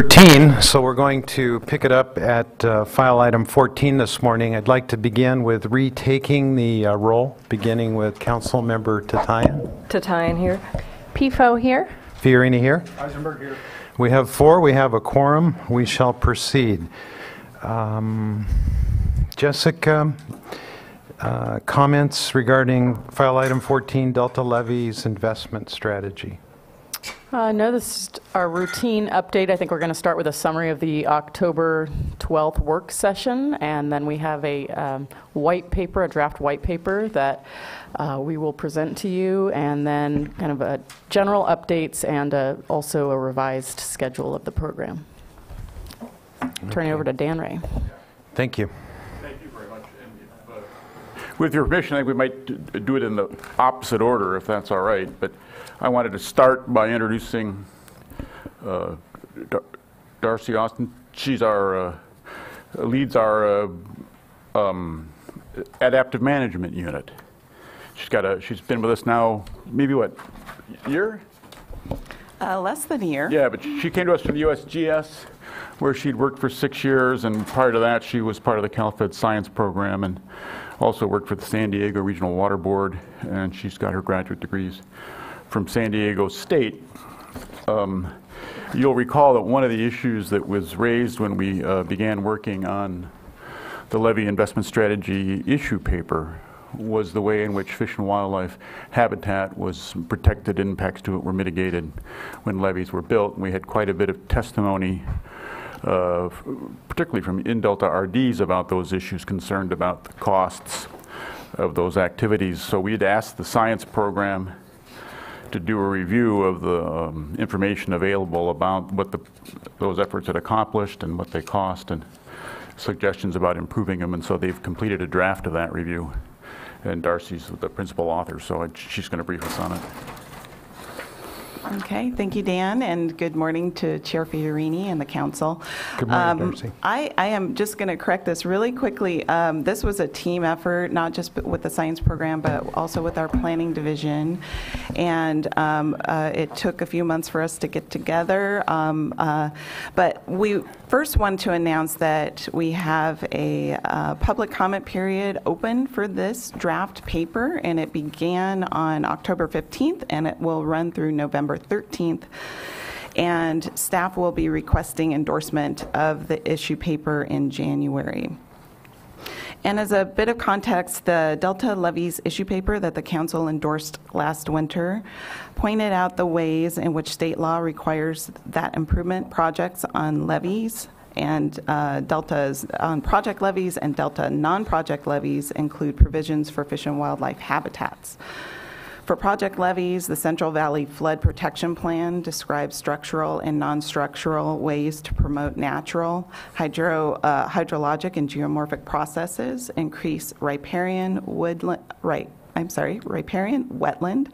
13, so we're going to pick it up at uh, file item 14 this morning. I'd like to begin with retaking the uh, roll, beginning with Council Member Tatayon. Tatayon here. Piepho here. Fiorini here? Isenberg here. We have four, we have a quorum, we shall proceed. Um, Jessica, uh, comments regarding file item 14, Delta Levees investment strategy? Uh, no, this is our routine update. I think we're going to start with a summary of the October 12th work session, and then we have a um, white paper, a draft white paper that uh, we will present to you, and then kind of a general updates and uh, also a revised schedule of the program. Turning over to Dan Ray. Thank you. Thank you very much. And uh, With your permission, I think we might do it in the opposite order, if that's all right. But I wanted to start by introducing uh, Dar- Darcy Austin. She's our, uh, leads our uh, um, adaptive management unit. She's got a, she's been with us now, maybe what, year? Uh, Less than a year. Yeah, but she came to us from the USGS, where she'd worked for six years, and prior to that, she was part of the CalFed Science Program, and also worked for the San Diego Regional Water Board, and she's got her graduate degrees from San Diego State. Um, You'll recall that one of the issues that was raised when we uh, began working on the levee investment strategy issue paper was the way in which fish and wildlife habitat was protected, impacts to it were mitigated when levees were built. We had quite a bit of testimony, uh, particularly from in-Delta RDs about those issues, concerned about the costs of those activities. So we had asked the science program to do a review of the um, information available about what the, those efforts had accomplished and what they cost and suggestions about improving them. And so they've completed a draft of that review. And Darcy's the principal author, so I- she's going to brief us on it. Okay, thank you, Dan, and good morning to Chair Fiorini and the council. Good morning, Um, Darcy. I, I am just going to correct this really quickly. Um, This was a team effort, not just with the science program, but also with our planning division. And um, uh, it took a few months for us to get together. Um, uh, But we first want to announce that we have a uh, public comment period open for this draft paper, and it began on October 15th, and it will run through November 13th. And staff will be requesting endorsement of the issue paper in January. And as a bit of context, the Delta Levees issue paper that the council endorsed last winter pointed out the ways in which state law requires that improvement projects on levees and uh, Delta's on project levees and Delta non-project levees include provisions for fish and wildlife habitats. For project levees, the Central Valley Flood Protection Plan describes structural and non-structural ways to promote natural, hydro, uh, hydrologic, and geomorphic processes, increase riparian woodland, right, I'm sorry, riparian wetland,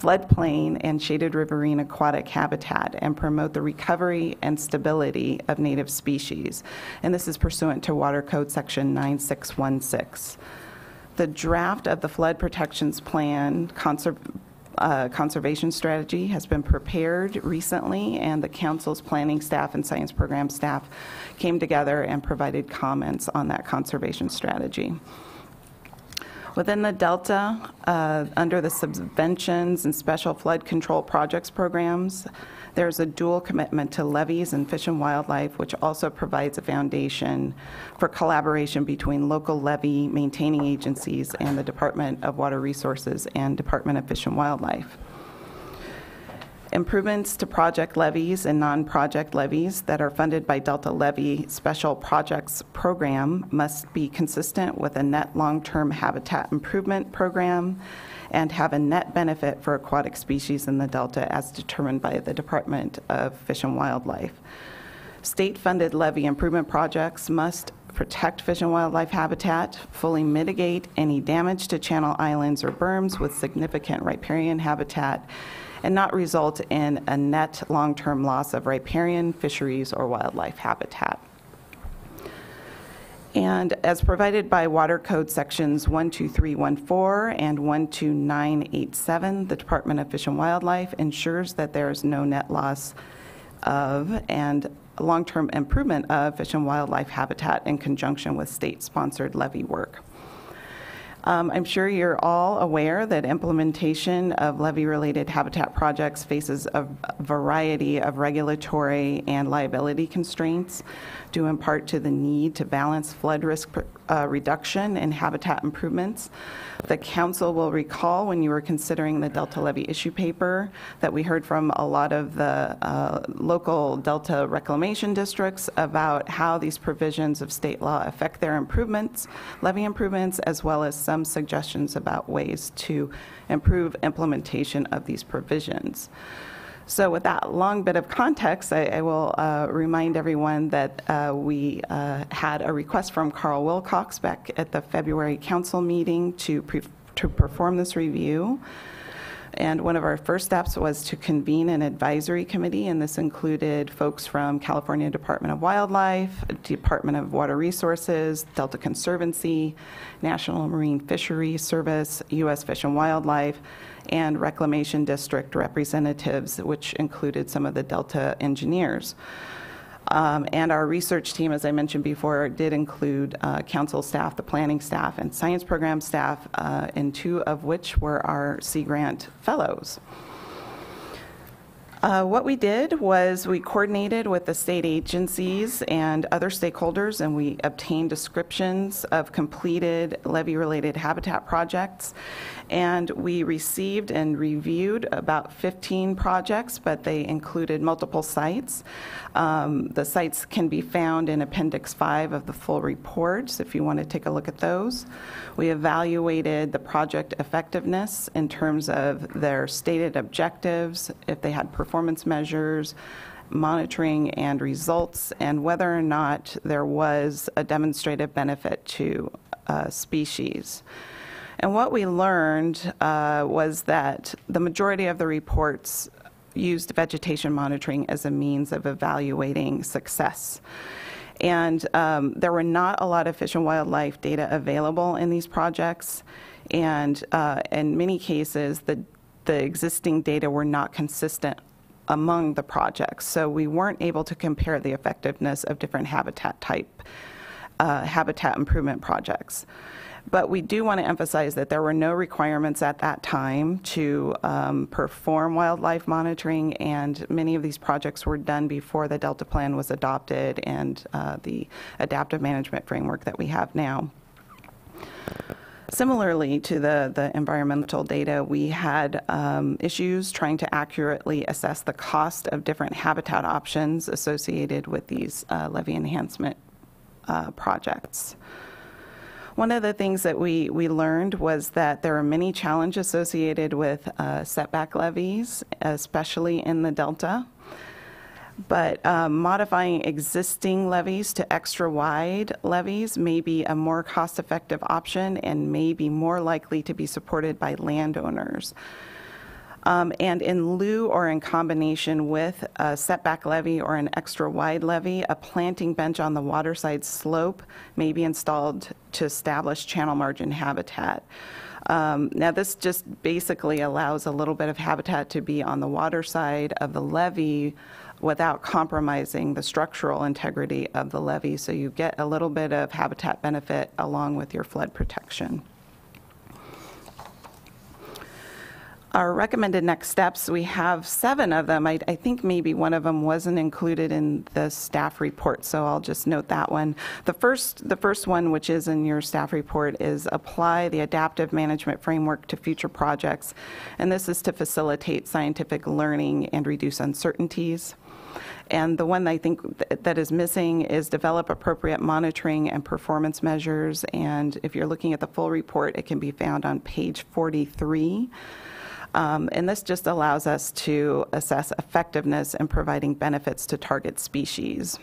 floodplain, and shaded riverine aquatic habitat, and promote the recovery and stability of native species. And this is pursuant to Water Code Section 9616. The draft of the flood protections plan conser- uh, conservation strategy has been prepared recently, and the council's planning staff and science program staff came together and provided comments on that conservation strategy. Within the Delta, uh, under the subventions and special flood control projects programs, there's a dual commitment to levees and fish and wildlife, which also provides a foundation for collaboration between local levee maintaining agencies and the Department of Water Resources and Department of Fish and Wildlife. Improvements to project levees and non-project levees that are funded by Delta Levee Special Projects Program must be consistent with a net long-term habitat improvement program and have a net benefit for aquatic species in the Delta as determined by the Department of Fish and Wildlife. State-funded levee improvement projects must protect fish and wildlife habitat, fully mitigate any damage to channel islands or berms with significant riparian habitat, and not result in a net long-term loss of riparian fisheries or wildlife habitat. And as provided by Water Code Sections 12314 and 12987, the Department of Fish and Wildlife ensures that there is no net loss of and long-term improvement of fish and wildlife habitat in conjunction with state-sponsored levee work. Um, I'm sure you're all aware that implementation of levee-related habitat projects faces a variety of regulatory and liability constraints, due in part to the need to balance flood risk uh, reduction and habitat improvements. The council will recall when you were considering the Delta levee issue paper that we heard from a lot of the uh, local Delta reclamation districts about how these provisions of state law affect their improvements, levee improvements, as well as some suggestions about ways to improve implementation of these provisions. So with that long bit of context, I, I will uh, remind everyone that uh, we uh, had a request from Carl Wilcox back at the February council meeting to, to perform this review. And one of our first steps was to convene an advisory committee, and this included folks from California Department of Wildlife, Department of Water Resources, Delta Conservancy, National Marine Fisheries Service, U.S. Fish and Wildlife, and Reclamation District representatives, which included some of the Delta engineers. Um, and our research team, as I mentioned before, did include uh, council staff, the planning staff, and science program staff, uh, and two of which were our Sea Grant fellows. Uh, what we did was we coordinated with the state agencies and other stakeholders, and we obtained descriptions of completed levee related habitat projects. And we received and reviewed about 15 projects, but they included multiple sites. Um, the sites can be found in Appendix 5 of the full reports if you want to take a look at those. We evaluated the project effectiveness in terms of their stated objectives, if they had performance measures, monitoring and results, and whether or not there was a demonstrated benefit to uh, species. And what we learned uh, was that the majority of the reports used vegetation monitoring as a means of evaluating success. And um, there were not a lot of fish and wildlife data available in these projects. And uh, in many cases, the, the existing data were not consistent among the projects. So we weren't able to compare the effectiveness of different habitat type, uh, habitat improvement projects. But we do want to emphasize that there were no requirements at that time to um, perform wildlife monitoring, and many of these projects were done before the Delta Plan was adopted and uh, the adaptive management framework that we have now. Similarly to the, the environmental data, we had um, issues trying to accurately assess the cost of different habitat options associated with these uh, levee enhancement uh, projects. One of the things that we, we learned was that there are many challenges associated with uh, setback levees, especially in the Delta. But um, modifying existing levees to extra wide levees may be a more cost effective option and may be more likely to be supported by landowners. Um, and in lieu or in combination with a setback levee or an extra wide levee, a planting bench on the waterside slope may be installed to establish channel margin habitat. Um, now, this just basically allows a little bit of habitat to be on the water side of the levee without compromising the structural integrity of the levee. So you get a little bit of habitat benefit along with your flood protection. Our recommended next steps, we have seven of them. I, I, think maybe one of them wasn't included in the staff report, so I'll just note that one. The first, the first one, which is in your staff report, is apply the adaptive management framework to future projects, and this is to facilitate scientific learning and reduce uncertainties. And the one I think th- that is missing is develop appropriate monitoring and performance measures. And if you're looking at the full report, it can be found on page 43. Um, and this just allows us to assess effectiveness in providing benefits to target species.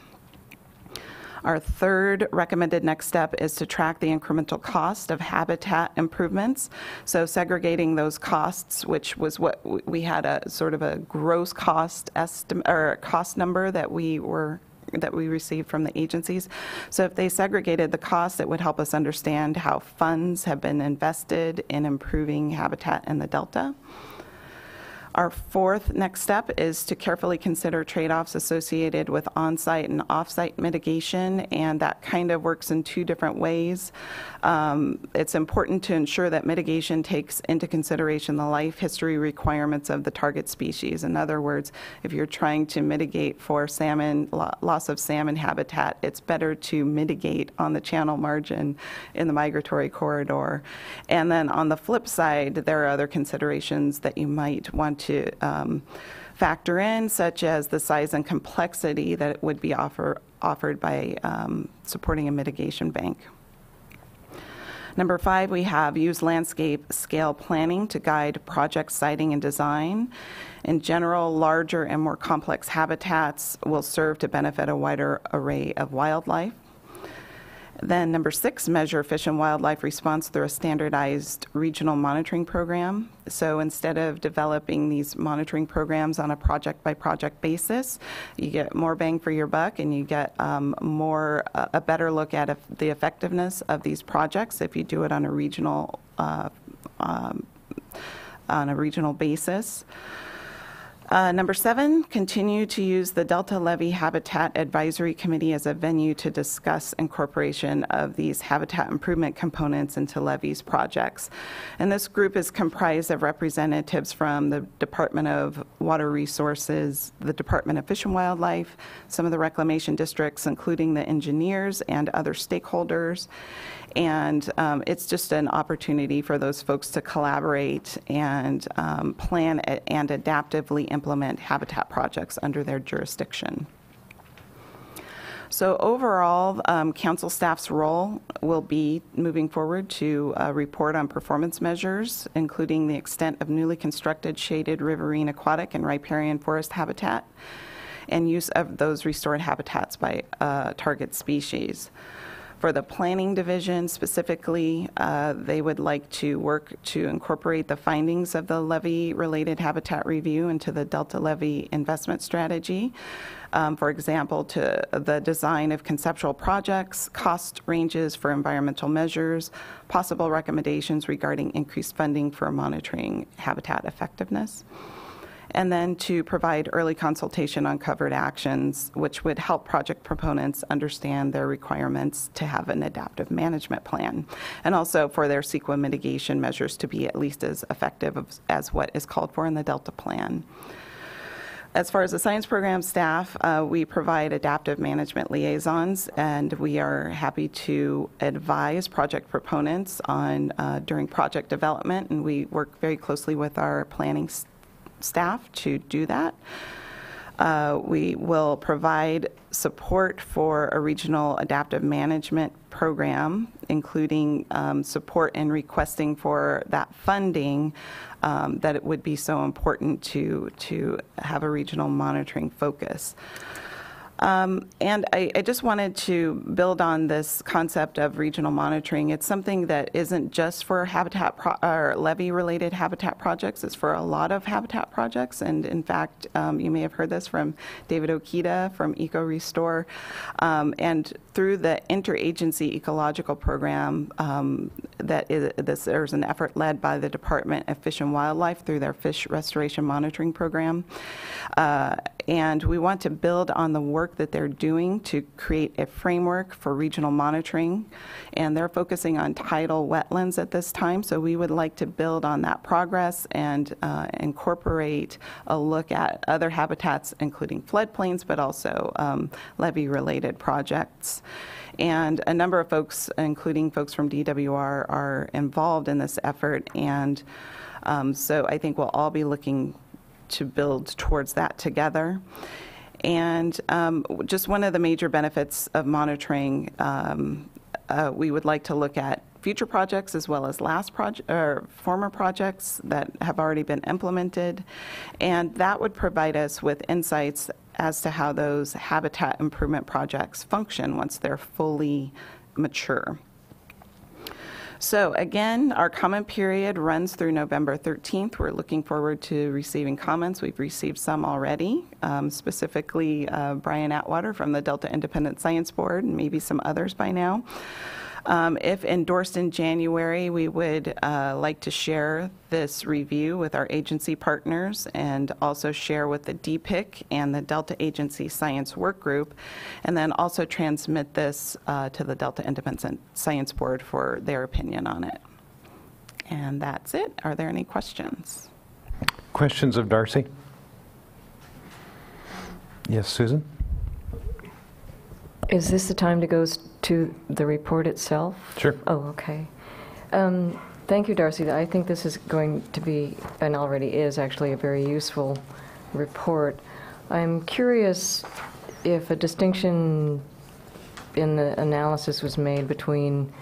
Our third recommended next step is to track the incremental cost of habitat improvements. So segregating those costs, which was what we had a sort of a gross cost estimate or cost number that we were that we receive from the agencies. So if they segregated the costs, it would help us understand how funds have been invested in improving habitat in the Delta. Our fourth next step is to carefully consider trade-offs associated with on-site and off-site mitigation, and that kind of works in two different ways. Um, It's important to ensure that mitigation takes into consideration the life history requirements of the target species. In other words, if you're trying to mitigate for salmon, lo- loss of salmon habitat, it's better to mitigate on the channel margin in the migratory corridor. And then on the flip side, there are other considerations that you might want to um, factor in, such as the size and complexity that would be offer, offered by um, supporting a mitigation bank. Number five, we have use landscape scale planning to guide project siting and design. In general, larger and more complex habitats will serve to benefit a wider array of wildlife. Then number six, measure fish and wildlife response through a standardized regional monitoring program. So instead of developing these monitoring programs on a project-by-project basis, you get more bang for your buck and you get um, more, a a better look at if- the effectiveness of these projects if you do it on a regional, uh, um, on a regional basis. Uh, Number seven, continue to use the Delta Levee Habitat Advisory Committee as a venue to discuss incorporation of these habitat improvement components into levees projects. And this group is comprised of representatives from the Department of Water Resources, the Department of Fish and Wildlife, some of the reclamation districts, including the engineers and other stakeholders. And um, it's just an opportunity for those folks to collaborate and um, plan and adaptively implement habitat projects under their jurisdiction. So overall, um, council staff's role will be, moving forward, to uh, report on performance measures, including the extent of newly constructed shaded riverine aquatic and riparian forest habitat, and use of those restored habitats by uh, target species. For the planning division specifically, uh, they would like to work to incorporate the findings of the levee-related habitat review into the Delta Levee investment strategy. Um, For example, to the design of conceptual projects, cost ranges for environmental measures, possible recommendations regarding increased funding for monitoring habitat effectiveness and then to provide early consultation on covered actions, which would help project proponents understand their requirements to have an adaptive management plan, and also for their CEQA mitigation measures to be at least as effective as- what is called for in the Delta Plan. As far as the science program staff, uh, we provide adaptive management liaisons, and we are happy to advise project proponents on, uh, during project development, and we work very closely with our planning staff to do that. Uh, We will provide support for a regional adaptive management program, including um, support in requesting for that funding, um, that it would be so important to, to have a regional monitoring focus. Um, And I, I just wanted to build on this concept of regional monitoring. It's something that isn't just for habitat, pro- or levee-related habitat projects, it's for a lot of habitat projects. And in fact, um, you may have heard this from David Okita from EcoRestore. Um, And through the interagency ecological program, um, that is, this, there's an effort led by the Department of Fish and Wildlife through their Fish Restoration Monitoring Program. Uh, And we want to build on the work that they're doing to create a framework for regional monitoring. And they're focusing on tidal wetlands at this time, so we would like to build on that progress and uh, incorporate a look at other habitats, including floodplains, but also um, levee-related projects. And a number of folks, including folks from DWR, are involved in this effort. And um, so I think we'll all be looking to build towards that together. And um, just one of the major benefits of monitoring, um, uh, we would like to look at future projects as well as last project, or former projects that have already been implemented. And that would provide us with insights as to how those habitat improvement projects function once they're fully mature. So again, our comment period runs through November 13th. We're looking forward to receiving comments. We've received some already, um, specifically uh, Brian Atwater from the Delta Independent Science Board, and maybe some others by now. Um, If endorsed in January, we would uh, like to share this review with our agency partners and also share with the DPIC and the Delta Agency Science Work Group, and then also transmit this uh, to the Delta Independent Science Board for their opinion on it. And that's it. Are there any questions? Questions of Darcy? Yes, Susan? Is this the time to go s- to the report itself? Sure. Oh, okay. Um, Thank you, Darcy. I think this is going to be, and already is, actually a very useful report. I'm curious if a distinction in the analysis was made between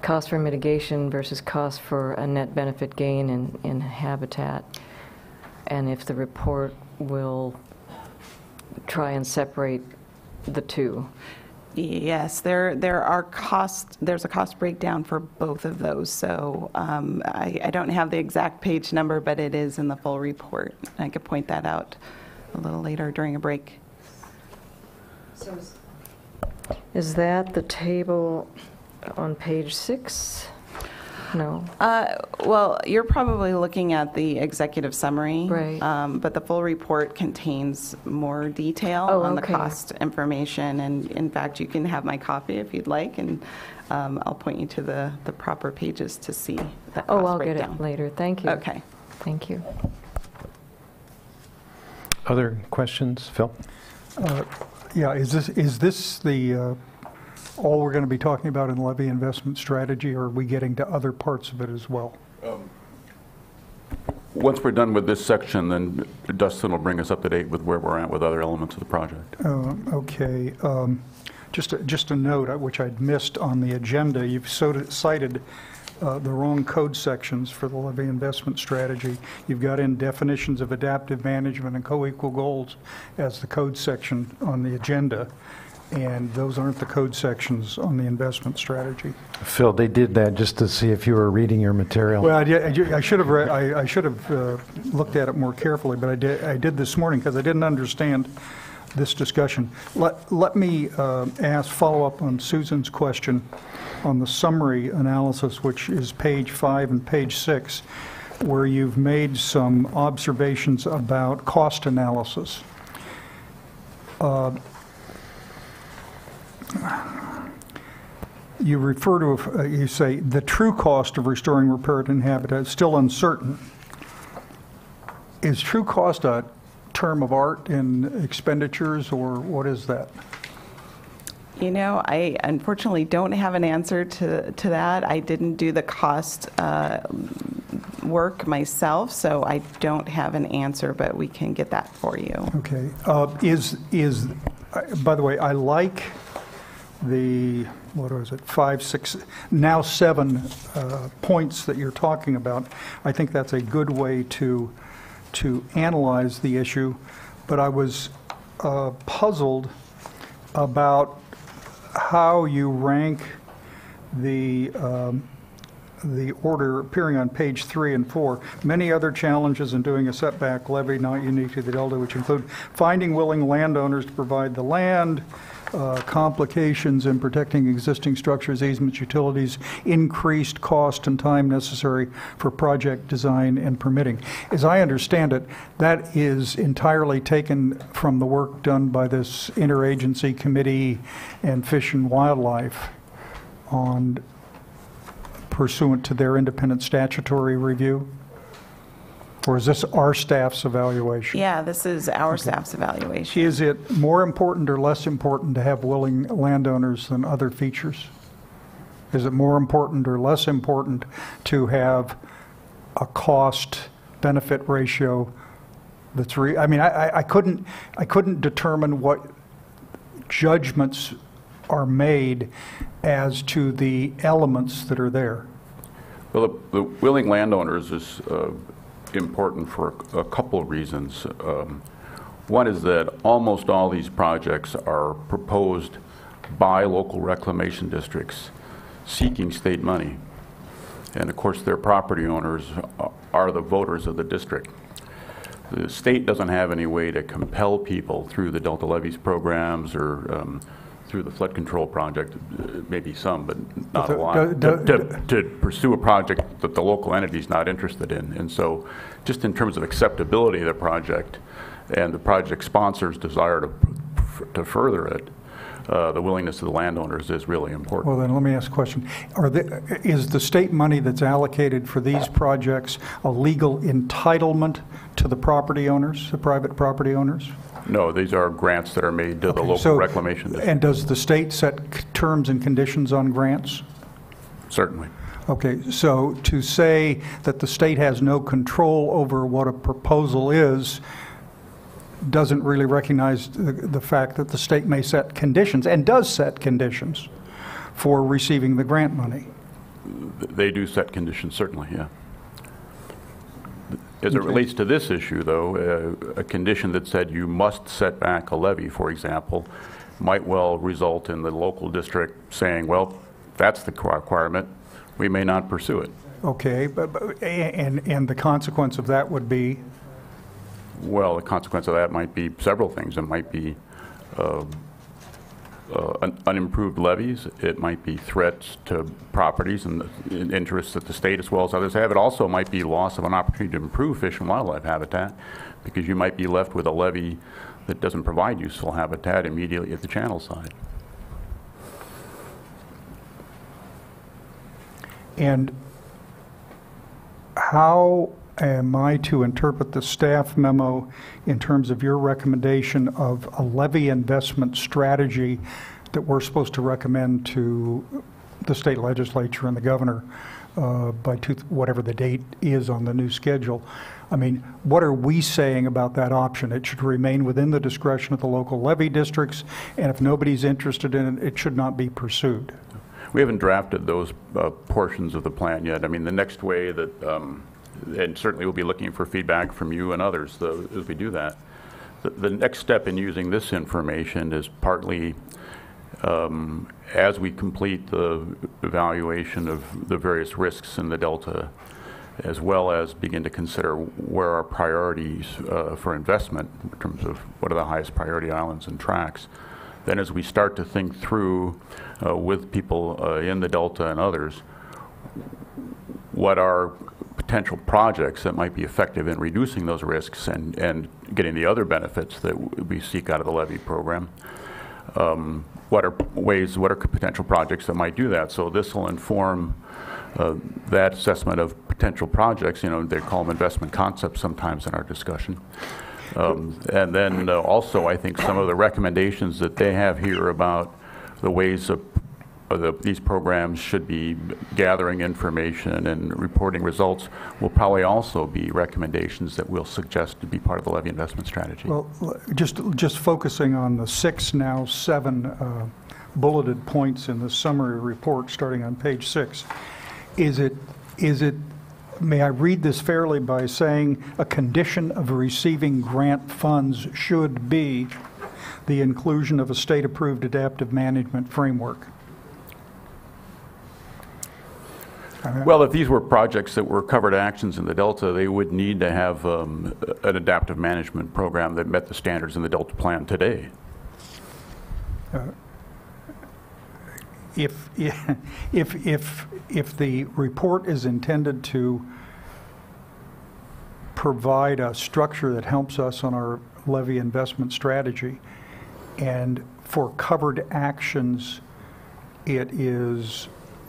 cost for mitigation versus cost for a net benefit gain in, in habitat, and if the report will try and separate the two. Yes, there, there are cost, there's a cost breakdown for both of those, so um, I, I don't have the exact page number, but it is in the full report. I could point that out a little later during a break. Is that the table on page six? No. Uh, Well, you're probably looking at the executive summary. Right. um, But the full report contains more detail Oh, on the okay. cost information, and in fact, you can have my copy if you'd like, and um, I'll point you to the, the proper pages to see the Oh, cost I'll get breakdown. it later. Thank you. Okay. Thank you. Other questions? Phil? Yeah, is this, is this the, uh, all we're going to be talking about in the levee investment strategy, or are we getting to other parts of it as well? Once we're done with this section, then Dustin will bring us up to date with where we're at with other elements of the project. Uh, Okay, um, just, a- just a note, uh, which I'd missed on the agenda, you've so- cited uh, the wrong code sections for the levee investment strategy. You've got in definitions of adaptive management and co-equal goals as the code section on the agenda, and those aren't the code sections on the investment strategy. Phil, they did that just to see if you were reading your material. Well, I did- I should have, read- I I should have uh, looked at it more carefully, but I did, I did this morning because I didn't understand this discussion. Let, let me uh, ask, follow up on Susan's question on the summary analysis, which is page five and page six, where you've made some observations about cost analysis. You refer to, uh, you say, the true cost of restoring riparian habitat is still uncertain. Is true cost a term of art in expenditures, or what is that? You know, I unfortunately don't have an answer to, to that. I didn't do the cost uh, work myself, so I don't have an answer, but we can get that for you. Okay. Uh, Is, is, uh, by the way, I like the, what was it, five, six, now seven uh, points that you're talking about. I think that's a good way to, to analyze the issue, but I was uh, puzzled about how you rank the, um, the order appearing on page three and four. Many other challenges in doing a setback levee not unique to the Delta, which include finding willing landowners to provide the land, uh, complications in protecting existing structures, easements, utilities, increased cost and time necessary for project design and permitting. As I understand it, that is entirely taken from the work done by this interagency committee and Fish and Wildlife on pursuant to their independent statutory review? Or is this our staff's evaluation? Yeah, this is our staff's evaluation. Is it more important or less important to have willing landowners than other features? Is it more important or less important to have a cost-benefit ratio that's re, I mean, I, I- I couldn't, I couldn't determine what judgments are made as to the elements that are there. Well, the- the willing landowners is uh, important for a couple of reasons. Um, One is that almost all these projects are proposed by local reclamation districts seeking state money. And of course, their property owners are the voters of the district. The state doesn't have any way to compel people through the Delta Levees programs or um, through the flood control project, uh, maybe some, but not a lot, to- to to pursue a project that the local entity is not interested in. And so, just in terms of acceptability of the project and the project sponsor's desire to to further it, uh, the willingness of the landowners is really important. Well, then, let me ask a question. Are the, is the state money that's allocated for these projects a legal entitlement to the property owners, the private property owners? No, these are grants that are made to the So- local reclamation district, And does the state set c- terms and conditions on grants? certainly. Okay, so to say that the state has no control over what a proposal is doesn't really recognize the, the fact that the state may set conditions, and does set conditions, for receiving the grant money. They do set conditions, certainly, yeah. As it relates to this issue, though, uh, a condition that said you must set back a levee, for example, might well result in the local district saying, well, that's the requirement, we may not pursue it. Okay, but, but- and, and the consequence of that would be, Well, the consequence of that might be several things. It might be uh, uh, un- unimproved levees. it might be threats to properties and interests that the state as well as others have. It also might be loss of an opportunity to improve fish and wildlife habitat, because you might be left with a levee that doesn't provide useful habitat immediately at the channel side. and how am I to interpret the staff memo in terms of your recommendation of a levee investment strategy that we're supposed to recommend to the state legislature and the governor uh, by two- whatever the date is on the new schedule? I mean, what are we saying about that option? It should remain within the discretion of the local levee districts, and if nobody's interested in it, it should not be pursued. We haven't drafted those uh, portions of the plan yet. I mean, the next way that, um, and certainly we'll be looking for feedback from you and others though, as we do that. The- The next step in using this information is partly um, as we complete the evaluation of the various risks in the Delta, as well as begin to consider where our priorities uh, for investment in terms of what are the highest priority islands and tracks. Then as we start to think through uh, with people uh, in the Delta and others, what are potential projects that might be effective in reducing those risks and, and getting the other benefits that we seek out of the levee program. Um, What are ways, what are potential projects that might do that? So this will inform uh, that assessment of potential projects, you know, they call them investment concepts sometimes in our discussion. Um, And then uh, also, I think some of the recommendations that they have here about the ways of, of the- these programs should be gathering information and reporting results will probably also be recommendations that we'll suggest to be part of the levee investment strategy. Well, just, just focusing on the six, now seven uh, bulleted points in the summary report, starting on page six, is it, is it, may I read this fairly by saying a condition of receiving grant funds should be the inclusion of a state-approved adaptive management framework? Well, if these were projects that were covered actions in the Delta, they would need to have um, an adaptive management program that met the standards in the Delta plan today. If, if, if, if the report is intended to provide a structure that helps us on our levee investment strategy, and for covered actions, it is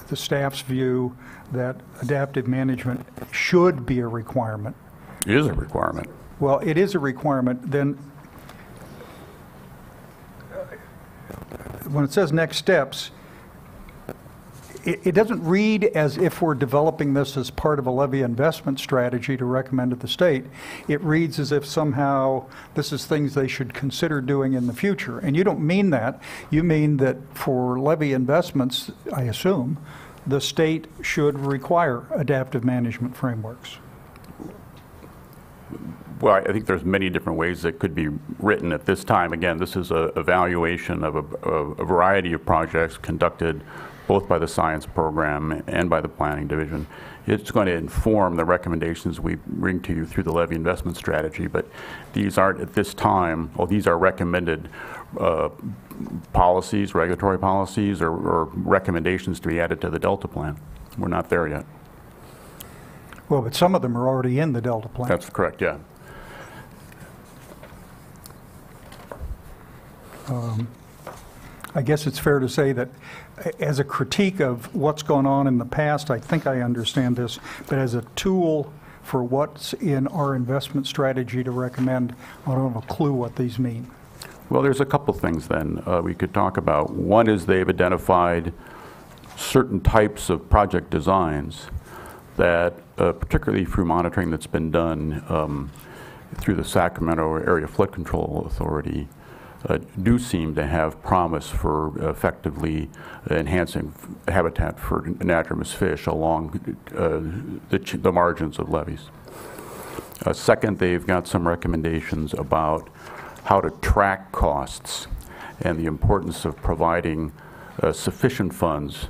the staff's view that adaptive management should be a requirement, It is a requirement. well, it is a requirement, then when it says next steps, it, it doesn't read as if we're developing this as part of a levee investment strategy to recommend to the state. It reads as if somehow this is things they should consider doing in the future. And you don't mean that. You mean that for levee investments, I assume, the state should require adaptive management frameworks. Well, I think there's many different ways that could be written at this time. Again, this is a evaluation of a, of a variety of projects conducted both by the science program and by the planning division. It's going to inform the recommendations we bring to you through the levee investment strategy, but these aren't at this time, well, these are recommended uh, policies, regulatory policies, or, or recommendations to be added to the Delta plan. We're not there yet. Well, but some of them are already in the Delta plan. That's correct, yeah. I guess it's fair to say that as a critique of what's gone on in the past, I think I understand this, but as a tool for what's in our investment strategy to recommend, I don't have a clue what these mean. Well, there's a couple things then uh, we could talk about. One is they've identified certain types of project designs that, uh, particularly through monitoring that's been done um, through the Sacramento Area Flood Control Authority, uh, do seem to have promise for effectively enhancing habitat for anadromous fish along uh, the the margins of levees. Uh, Second, they've got some recommendations about how to track costs and the importance of providing uh, sufficient funds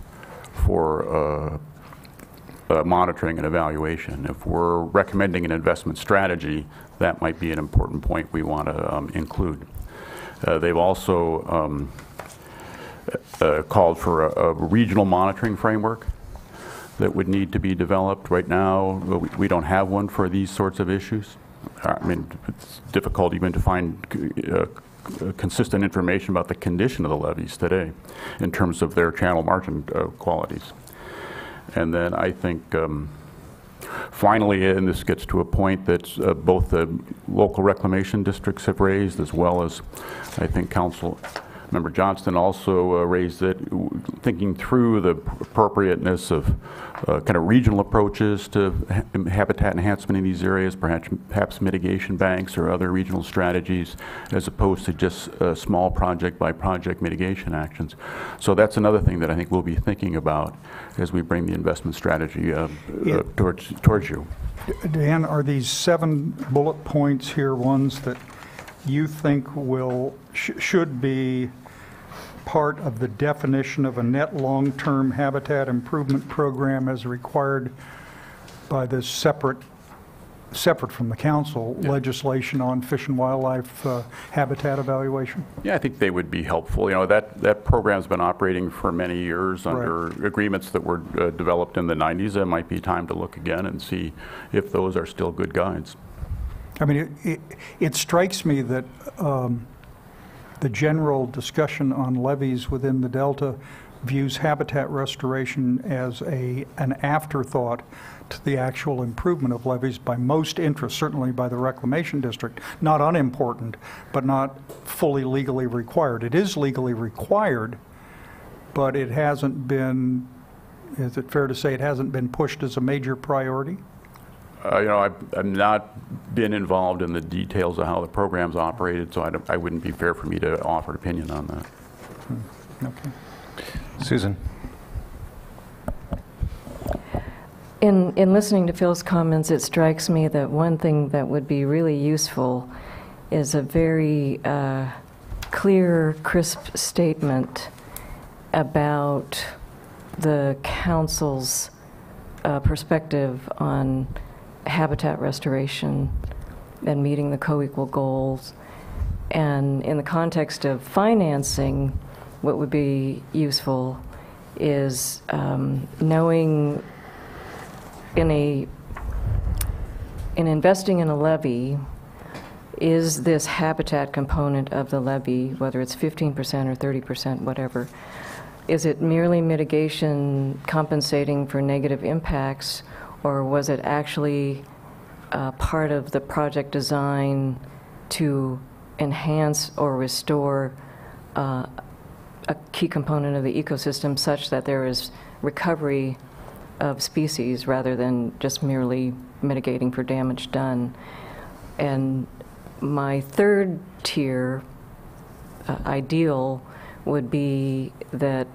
for uh, monitoring and evaluation. If we're recommending an investment strategy, that might be an important point we want to um, include. Uh, They've also um, uh, called for a a regional monitoring framework that would need to be developed. Right now, we we don't have one for these sorts of issues. I mean, it's difficult even to find uh, consistent information about the condition of the levees today in terms of their channel margin uh, qualities. And then I think, um, finally, and this gets to a point that uh, both the local reclamation districts have raised, as well as, I think, Council Member Johnston also uh, raised it, thinking through the appropriateness of uh, kind of regional approaches to ha- habitat enhancement in these areas, perhaps perhaps mitigation banks or other regional strategies, as opposed to just uh, small project-by-project mitigation actions. So that's another thing that I think we'll be thinking about as we bring the investment strategy uh, uh, Yeah. towards towards you. Dan, are these seven bullet points here ones that you think will, sh- should be part of the definition of a net long-term habitat improvement program as required by this separate, separate from the council legislation on fish and wildlife uh, habitat evaluation? Yeah, I think they would be helpful. You know, that, that program's been operating for many years under agreements that were uh, developed in the 90s. It might be time to look again and see if those are still good guides. I mean, it- it, it strikes me that um, the general discussion on levees within the Delta views habitat restoration as a, an afterthought to the actual improvement of levees by most interests, certainly by the Reclamation District. Not unimportant, but not fully legally required. It is legally required, but it hasn't been, is it fair to say it hasn't been pushed as a major priority? Uh, You know, I've I've not been involved in the details of how the program's operated, so I I wouldn't be fair for me to offer an opinion on that. Okay. Susan? In, in listening to Phil's comments, it strikes me that one thing that would be really useful is a very uh, clear, crisp statement about the council's uh, perspective on habitat restoration and meeting the co-equal goals. And in the context of financing, what would be useful is um, knowing in a, in investing in a levee, is this habitat component of the levee, whether it's 15% or 30%, whatever, is it merely mitigation compensating for negative impacts, or was it actually uh, part of the project design to enhance or restore uh, a key component of the ecosystem such that there is recovery of species rather than just merely mitigating for damage done. And my third tier uh, ideal would be that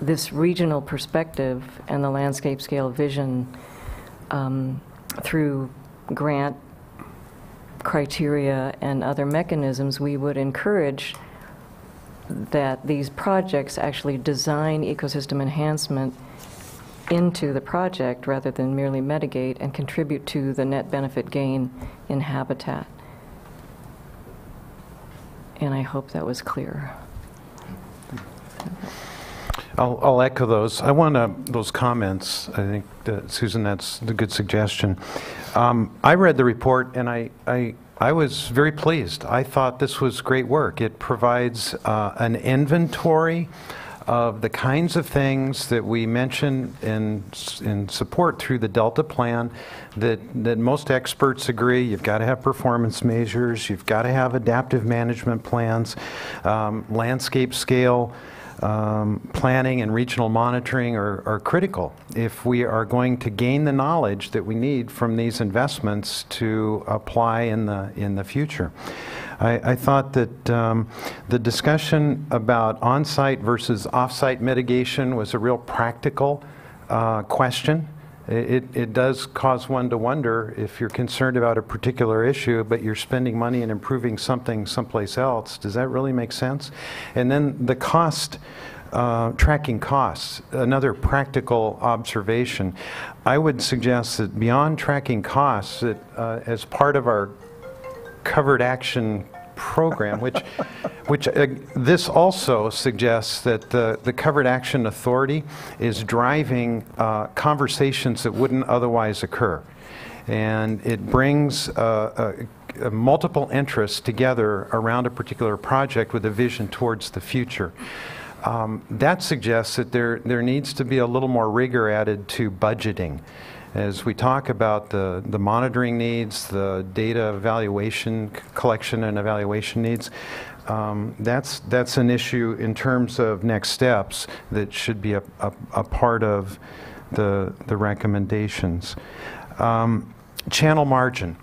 this regional perspective and the landscape scale vision um, through grant criteria and other mechanisms, we would encourage that these projects actually design ecosystem enhancement into the project rather than merely mitigate and contribute to the net benefit gain in habitat. And I hope that was clear. I'll, I'll echo those. I want to, those comments, I think, that, Susan, that's a good suggestion. Um, I read the report and I, I, I was very pleased. I thought this was great work. It provides uh, an inventory of the kinds of things that we mentioned in, in support through the Delta Plan that, that most experts agree. You've got to have performance measures, you've got to have adaptive management plans, um, landscape scale um, planning and regional monitoring are, are critical if we are going to gain the knowledge that we need from these investments to apply in the, in the future. I, I thought that um, the discussion about on-site versus off-site mitigation was a real practical uh, question. It, it does cause one to wonder if you're concerned about a particular issue, but you're spending money and improving something someplace else. Does that really make sense? And then the cost. Uh, tracking costs, another practical observation. I would suggest that beyond tracking costs, that uh, as part of our covered action program, which, which uh, this also suggests that the, the Covered Action Authority is driving uh, conversations that wouldn't otherwise occur. And it brings uh, uh, multiple interests together around a particular project with a vision towards the future. Um, that suggests that there, there needs to be a little more rigor added to budgeting as we talk about the, the monitoring needs, the data evaluation, collection and evaluation needs, um, that's, that's an issue in terms of next steps that should be a, a, a part of the, the recommendations. Um, channel margin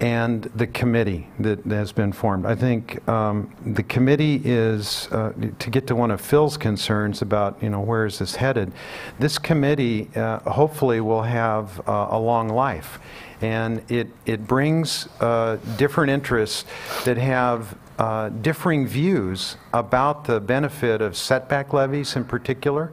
and the committee that has been formed. I think um, the committee is, uh, to get to one of Phil's concerns about, you know, where is this headed, this committee uh, hopefully will have uh, a long life. And it, it brings uh, different interests that have uh, differing views about the benefit of setback levees in particular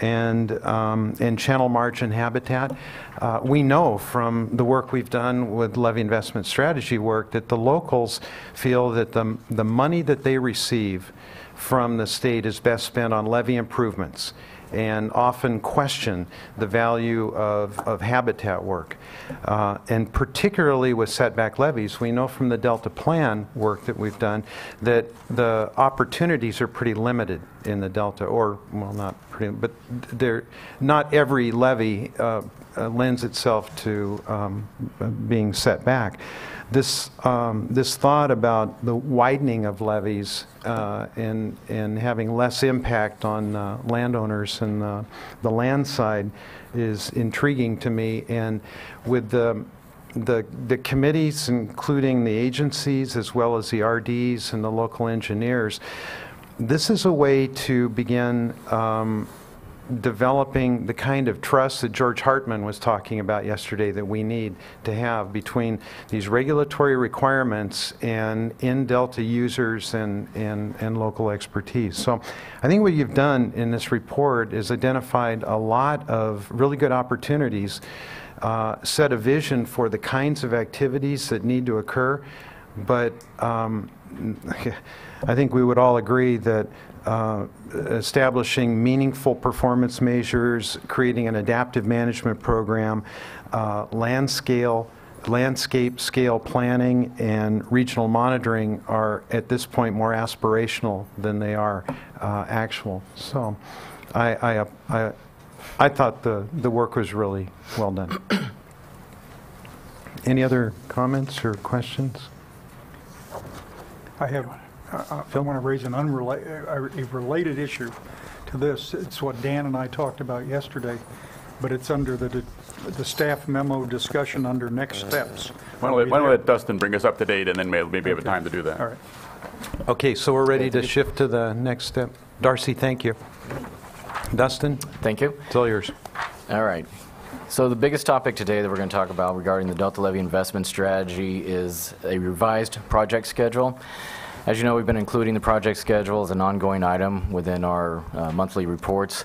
and, um, and channel margin habitat. Uh, we know from the work we've done with levee investment strategy work that the locals feel that the, the money that they receive from the state is best spent on levee improvements and often question the value of, of habitat work. Uh, and particularly with setback levees, we know from the Delta Plan work that we've done that the opportunities are pretty limited in the Delta, or, well, not pretty, but they're, not every levee uh, uh, lends itself to um, being set back this, um, this thought about the widening of levees uh, and, and having less impact on uh, landowners and uh, the land side is intriguing to me. And with the, the, the committees, including the agencies as well as the RDs and the local engineers, this is a way to begin um, developing the kind of trust that George Hartman was talking about yesterday that we need to have between these regulatory requirements and in Delta users and, and, and local expertise. So I think what you've done in this report is identified a lot of really good opportunities, uh, set a vision for the kinds of activities that need to occur, but um, I think we would all agree that uh, establishing meaningful performance measures, creating an adaptive management program, uh, land scale, landscape scale planning and regional monitoring are at this point more aspirational than they are uh, actual. So I, I, I, I thought the, the work was really well done. Any other comments or questions? I have I I want to raise an unrelated, a related issue to this. It's what Dan and I talked about yesterday, but it's under the, the staff memo discussion under next steps. Why don't we- why don't let Dustin bring us up to date, and then maybe maybe have a time to do that. All right. Okay, so we're ready to shift to the next step. Darcy, thank you. Dustin, Thank you. it's all yours. All right. So the biggest topic today that we're going to talk about regarding the Delta Levee investment strategy is a revised project schedule. As you know, we've been including the project schedule as an ongoing item within our uh, monthly reports.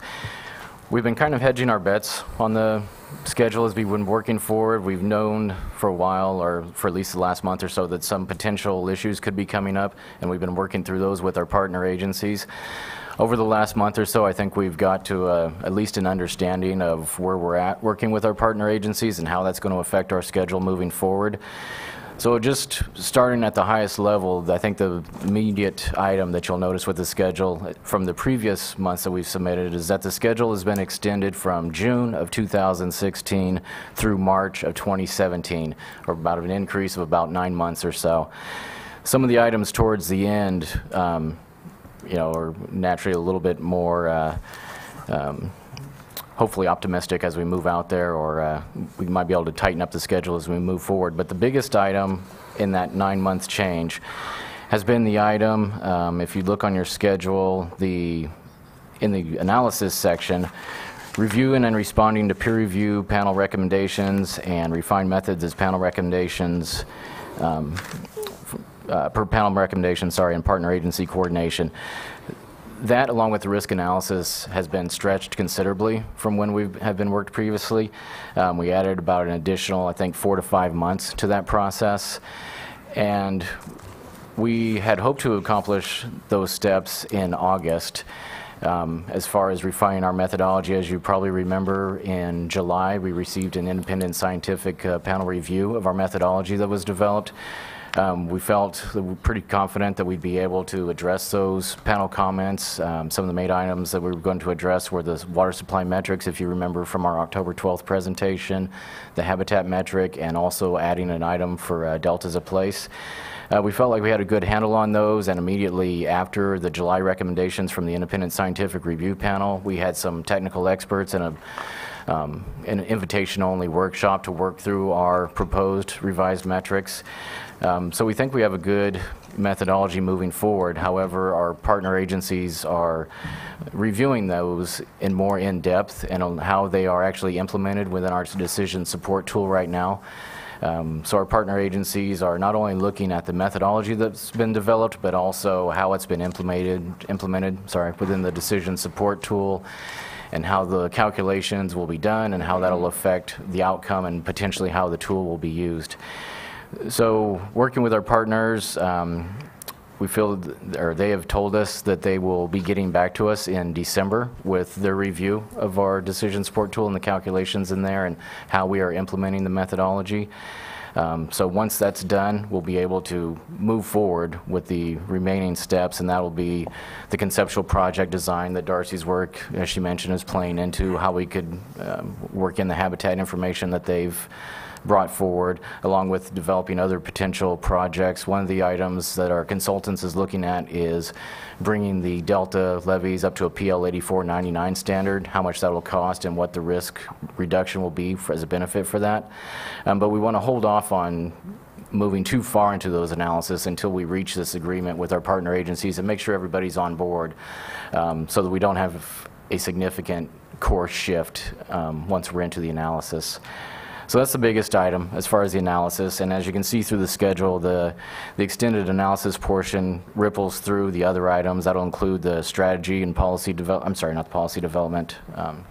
We've been kind of hedging our bets on the schedule as we've been working forward. We've known for a while, or for at least the last month or so, that some potential issues could be coming up, and we've been working through those with our partner agencies. Over the last month or so, I think we've got to uh, at least an understanding of where we're at working with our partner agencies and how that's going to affect our schedule moving forward. So just starting at the highest level, I think the immediate item that you'll notice with the schedule from the previous months that we've submitted is that the schedule has been extended from June of 2016 through March of 2017, or about an increase of about nine months or so. Some of the items towards the end, um, you know, are naturally a little bit more uh, um, hopefully optimistic as we move out there, or uh, we might be able to tighten up the schedule as we move forward. But the biggest item in that nine-month change has been the item, um, if you look on your schedule, the, in the analysis section, reviewing and responding to peer review panel recommendations and refined methods as panel recommendations, um, uh, per panel recommendation, sorry, and partner agency coordination. That, along with the risk analysis, has been stretched considerably from when we have been worked previously. Um, we added about an additional, I think, four to five months to that process. And we had hoped to accomplish those steps in August. Um, as far as refining our methodology, as you probably remember, in July, we received an independent scientific uh, panel review of our methodology that was developed. Um, we felt that we're pretty confident that we'd be able to address those panel comments. Um, some of the main items that we were going to address were the water supply metrics, if you remember from our October 12th presentation, the habitat metric, and also adding an item for uh, Delta as place. Uh, we felt like we had a good handle on those, and immediately after the July recommendations from the Independent Scientific Review Panel, we had some technical experts and a um, an invitation-only workshop to work through our proposed revised metrics. Um, so we think we have a good methodology moving forward. However, our partner agencies are reviewing those in more in-depth and on how they are actually implemented within our decision support tool right now. Um, so our partner agencies are not only looking at the methodology that's been developed, but also how it's been implemented, implemented, sorry, within the decision support tool and how the calculations will be done and how that'll affect the outcome and potentially how the tool will be used. So working with our partners, um, we feel, or they have told us that they will be getting back to us in December with their review of our decision support tool and the calculations in there and how we are implementing the methodology. Um, So once that's done, we'll be able to move forward with the remaining steps, and that will be the conceptual project design that Darcy's work, as she mentioned, is playing into, how we could um, work in the habitat information that they've brought forward, along with developing other potential projects. One of the items that our consultants is looking at is bringing the Delta levees up to a PL 84-99 standard, how much that will cost and what the risk reduction will be for- as a benefit for that. Um, But we want to hold off on moving too far into those analysis until we reach this agreement with our partner agencies and make sure everybody's on board um, so that we don't have a significant course shift um, once we're into the analysis. So that's the biggest item as far as the analysis. And as you can see through the schedule, the, the extended analysis portion ripples through the other items. That'll include the strategy and policy develop, I'm sorry, not the policy development. um,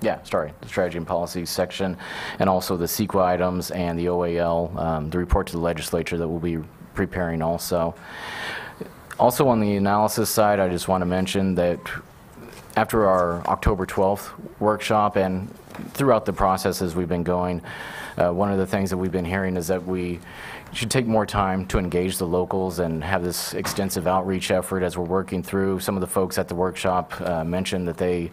Yeah, sorry, the strategy and policy section, and also the CEQA items and the OAL, um, the report to the legislature that we'll be preparing also. Also on the analysis side, I just want to mention that after our October 12th workshop and throughout the process as we've been going, uh, one of the things that we've been hearing is that we should take more time to engage the locals and have this extensive outreach effort as we're working through. Some of the folks at the workshop uh, mentioned that they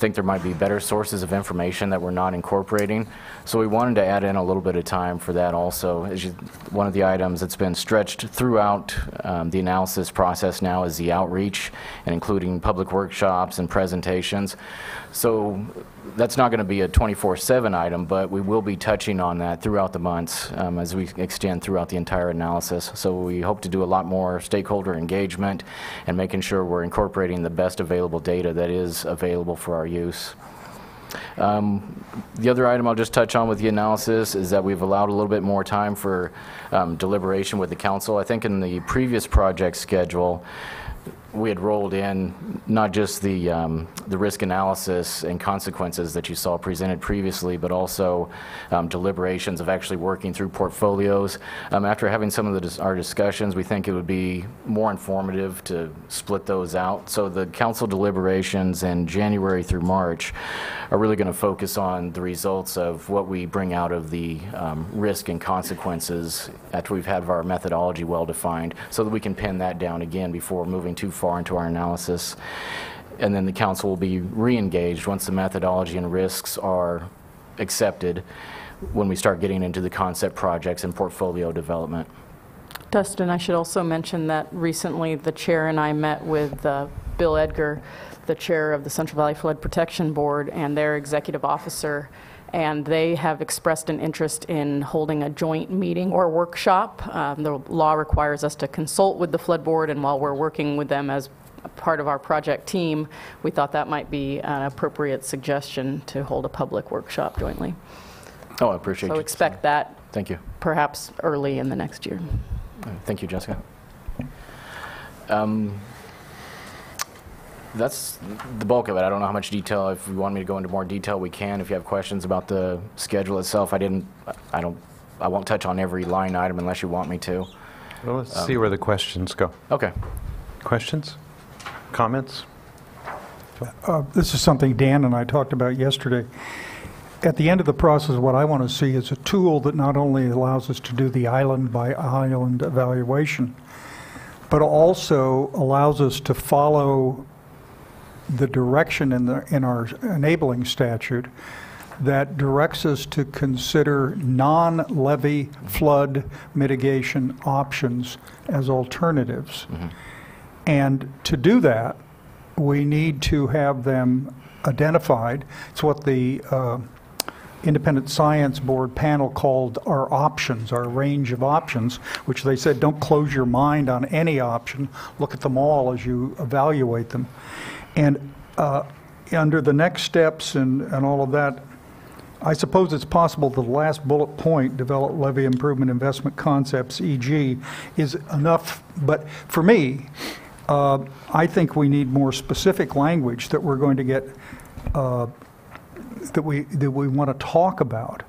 think there might be better sources of information that we're not incorporating. So we wanted to add in a little bit of time for that also. As you, one of the items that's been stretched throughout um, the analysis process now is the outreach and including public workshops and presentations. So that's not going to be a 24/7 item, but we will be touching on that throughout the months um, as we extend throughout the entire analysis. So we hope to do a lot more stakeholder engagement and making sure we're incorporating the best available data that is available for our use. Um, The other item I'll just touch on with the analysis is that we've allowed a little bit more time for um, deliberation with the council. I think in the previous project schedule, we had rolled in not just the, um, the risk analysis and consequences that you saw presented previously, but also um, deliberations of actually working through portfolios. Um, After having some of the, our discussions, we think it would be more informative to split those out. So the council deliberations in January through March are really going to focus on the results of what we bring out of the um, risk and consequences after we've had our methodology well-defined, so that we can pin that down again before moving too far into our analysis. And then the council will be re-engaged once the methodology and risks are accepted, when we start getting into the concept projects and portfolio development. Dustin, I should also mention that recently the chair and I met with uh, Bill Edgar, the chair of the Central Valley Flood Protection Board, and their executive officer, and they have expressed an interest in holding a joint meeting or workshop. Um, The law requires us to consult with the flood board, and while we're working with them as part of our project team, we thought that might be an appropriate suggestion to hold a public workshop jointly. Oh, I appreciate you. So expect that Thank you. perhaps early in the next year. Thank you, Jessica. Um, That's the bulk of it. I don't know how much detail, if you want me to go into more detail, we can. If you have questions about the schedule itself, I didn't, I don't, I won't touch on every line item unless you want me to. Well, let's see where the questions go. Okay. Questions? Comments? Uh, This is something Dan and I talked about yesterday. At the end of the process, what I want to see is a tool that not only allows us to do the island by island evaluation, but also allows us to follow the direction in the, in our enabling statute that directs us to consider non-levee flood mitigation options as alternatives. And to do that, we need to have them identified. It's what the uh, Independent Science Board panel called our options, our range of options, which they said, don't close your mind on any option, look at them all as you evaluate them. And uh, under the next steps and, and all of that, I suppose it's possible the last bullet point, develop levee improvement investment concepts, e.g., is enough, but for me, uh, I think we need more specific language that we're going to get, uh, that we, that we want to talk about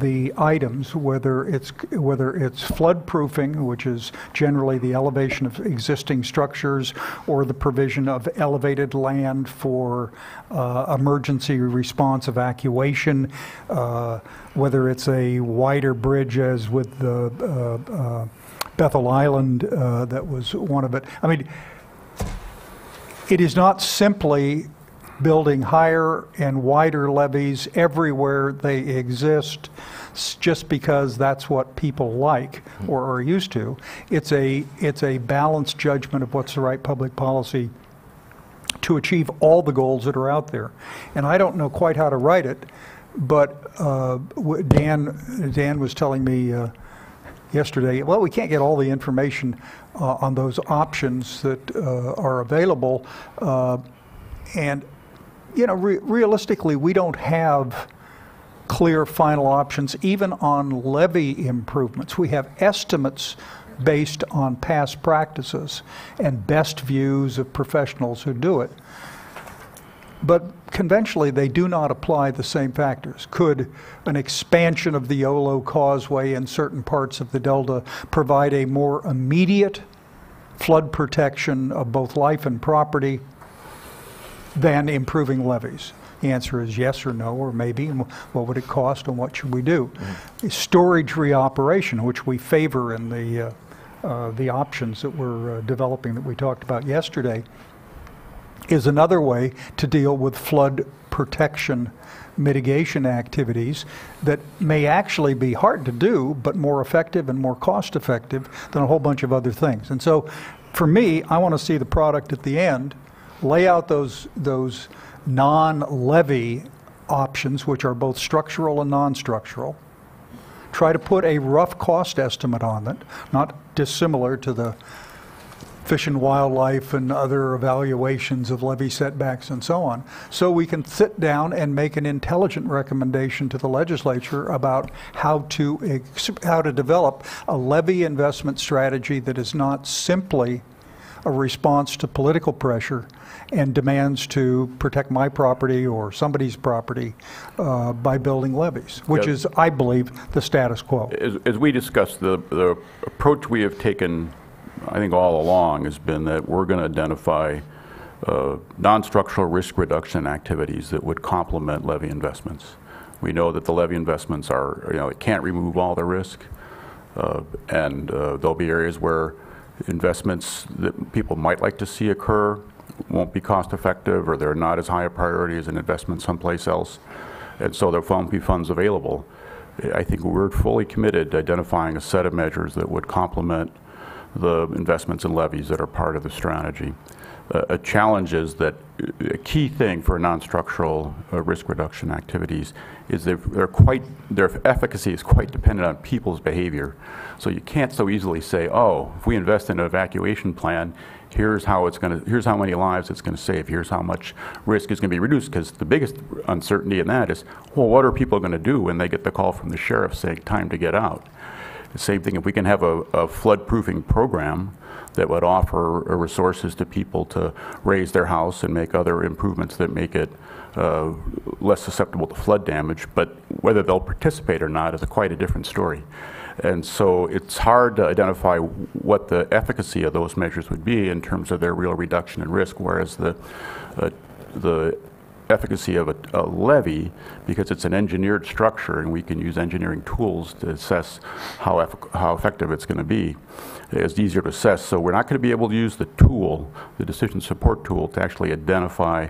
the items, whether it's, whether it's flood proofing, which is generally the elevation of existing structures, or the provision of elevated land for uh, emergency response evacuation, uh, whether it's a wider bridge as with the uh, uh, Bethel Island, uh, that was one of it. I mean, it is not simply building higher and wider levees everywhere they exist just because that's what people like or are used to. It's a, it's a balanced judgment of what's the right public policy to achieve all the goals that are out there. And I don't know quite how to write it, but uh, Dan, Dan was telling me uh, yesterday, well, we can't get all the information uh, on those options that uh, are available. Uh, And, you know, re- realistically, we don't have clear final options, even on levee improvements. We have estimates based on past practices and best views of professionals who do it. But conventionally, they do not apply the same factors. Could an expansion of the Yolo Causeway in certain parts of the Delta provide a more immediate flood protection of both life and property than improving levees? The answer is yes or no, or maybe, and what would it cost, and what should we do? Storage reoperation, which we favor in the, uh, uh, the options that we're uh, developing that we talked about yesterday, is another way to deal with flood protection mitigation activities that may actually be hard to do, but more effective and more cost-effective than a whole bunch of other things. And so, for me, I want to see the product at the end, lay out those, those non-levee options, which are both structural and non-structural, try to put a rough cost estimate on it, not dissimilar to the Fish and Wildlife and other evaluations of levee setbacks and so on. So we can sit down and make an intelligent recommendation to the legislature about how to, how to develop a levee investment strategy that is not simply a response to political pressure and demands to protect my property or somebody's property uh, by building levees, which Yeah. is, I believe, the status quo. As, as we discussed, the, the approach we have taken, I think all along, has been that we're going to identify uh, non-structural risk reduction activities that would complement levee investments. We know that the levee investments are, you know, it can't remove all the risk, uh, and uh, there'll be areas where investments that people might like to see occur won't be cost-effective, or they're not as high a priority as an investment someplace else, and so there won't be funds available. I think we're fully committed to identifying a set of measures that would complement the investments and levees that are part of the strategy. Uh, A challenge is that uh, a key thing for non-structural uh, risk reduction activities is they're they're quite, their efficacy is quite dependent on people's behavior. So you can't so easily say, oh, if we invest in an evacuation plan, here's how it's going to, here's how many lives it's going to save, here's how much risk is going to be reduced, because the biggest uncertainty in that is, well, what are people going to do when they get the call from the sheriff saying, time to get out? The same thing, if we can have a, a flood-proofing program that would offer uh, resources to people to raise their house and make other improvements that make it uh, less susceptible to flood damage, but whether they'll participate or not is a quite a different story. And so it's hard to identify what the efficacy of those measures would be in terms of their real reduction in risk, whereas the, uh, the efficacy of a, a levee, because it's an engineered structure and we can use engineering tools to assess how, how effective it's going to be, is easier to assess. So we're not going to be able to use the tool, the decision support tool, to actually identify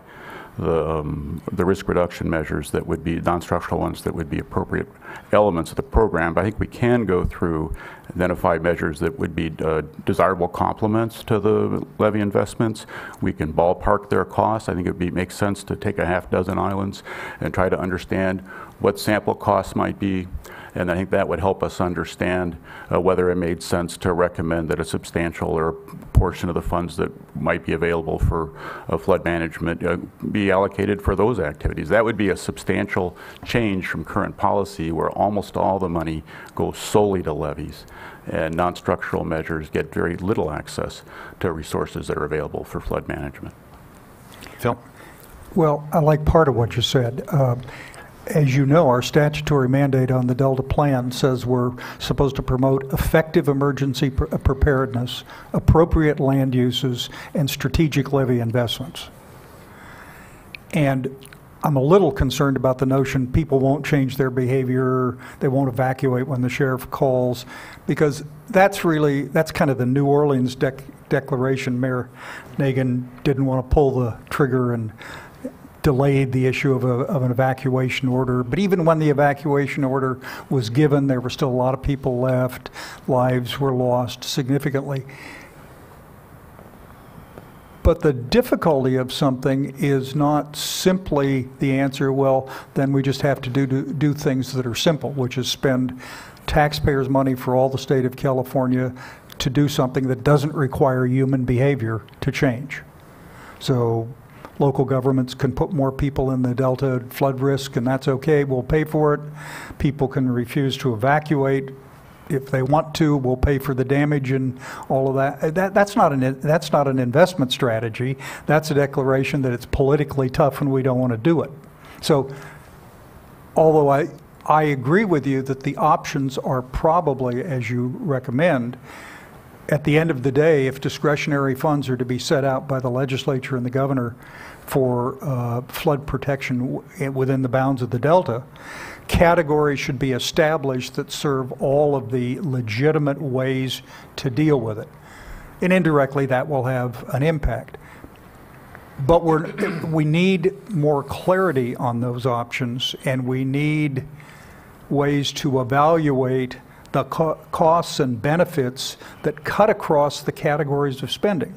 the, um, the risk reduction measures that would be, non-structural ones that would be appropriate elements of the program. But I think we can go through, identify measures that would be uh, desirable complements to the levee investments. We can ballpark their costs. I think it would be, make sense to take a half dozen islands and try to understand what sample costs might be. And I think that would help us understand uh, whether it made sense to recommend that a substantial or portion of the funds that might be available for uh, flood management uh, be allocated for those activities. That would be a substantial change from current policy where almost all the money goes solely to levees and non-structural measures get very little access to resources that are available for flood management. Phil? Well, I like part of what you said. Uh, As you know, our statutory mandate on the Delta Plan says we're supposed to promote effective emergency pre- preparedness, appropriate land uses, and strategic levee investments. And I'm a little concerned about the notion people won't change their behavior, they won't evacuate when the sheriff calls, because that's really, that's kind of the New Orleans dec- declaration. Mayor Nagin didn't want to pull the trigger and delayed the issue of, a, of an evacuation order. But even when the evacuation order was given, there were still a lot of people left. Lives were lost significantly. But the difficulty of something is not simply the answer, well, then we just have to do, do, do things that are simple, which is spend taxpayers' money for all the state of California to do something that doesn't require human behavior to change. So local governments can put more people in the Delta flood risk, and that's okay, we'll pay for it. People can refuse to evacuate if they want to, we'll pay for the damage and all of that. Uh, that, that's not an, that's not an investment strategy. That's a declaration that it's politically tough and we don't want to do it. So although I, I agree with you that the options are probably, as you recommend, at the end of the day, if discretionary funds are to be set out by the legislature and the governor for uh, flood protection w- within the bounds of the Delta, categories should be established that serve all of the legitimate ways to deal with it. And indirectly, that will have an impact. But we're, we need more clarity on those options, and we need ways to evaluate the co- costs and benefits that cut across the categories of spending.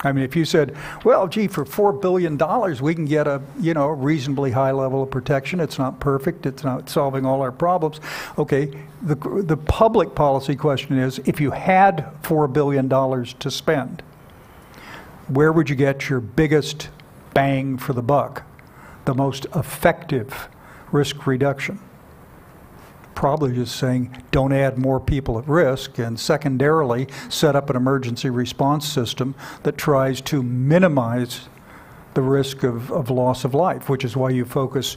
I mean, if you said, well, gee, for $4 billion, we can get a, you know, reasonably high level of protection. It's not perfect. It's not solving all our problems. Okay, the, the public policy question is, if you had $4 billion to spend, where would you get your biggest bang for the buck? The most effective risk reduction? Probably just saying, don't add more people at risk, and secondarily, set up an emergency response system that tries to minimize the risk of, of loss of life, which is why you focus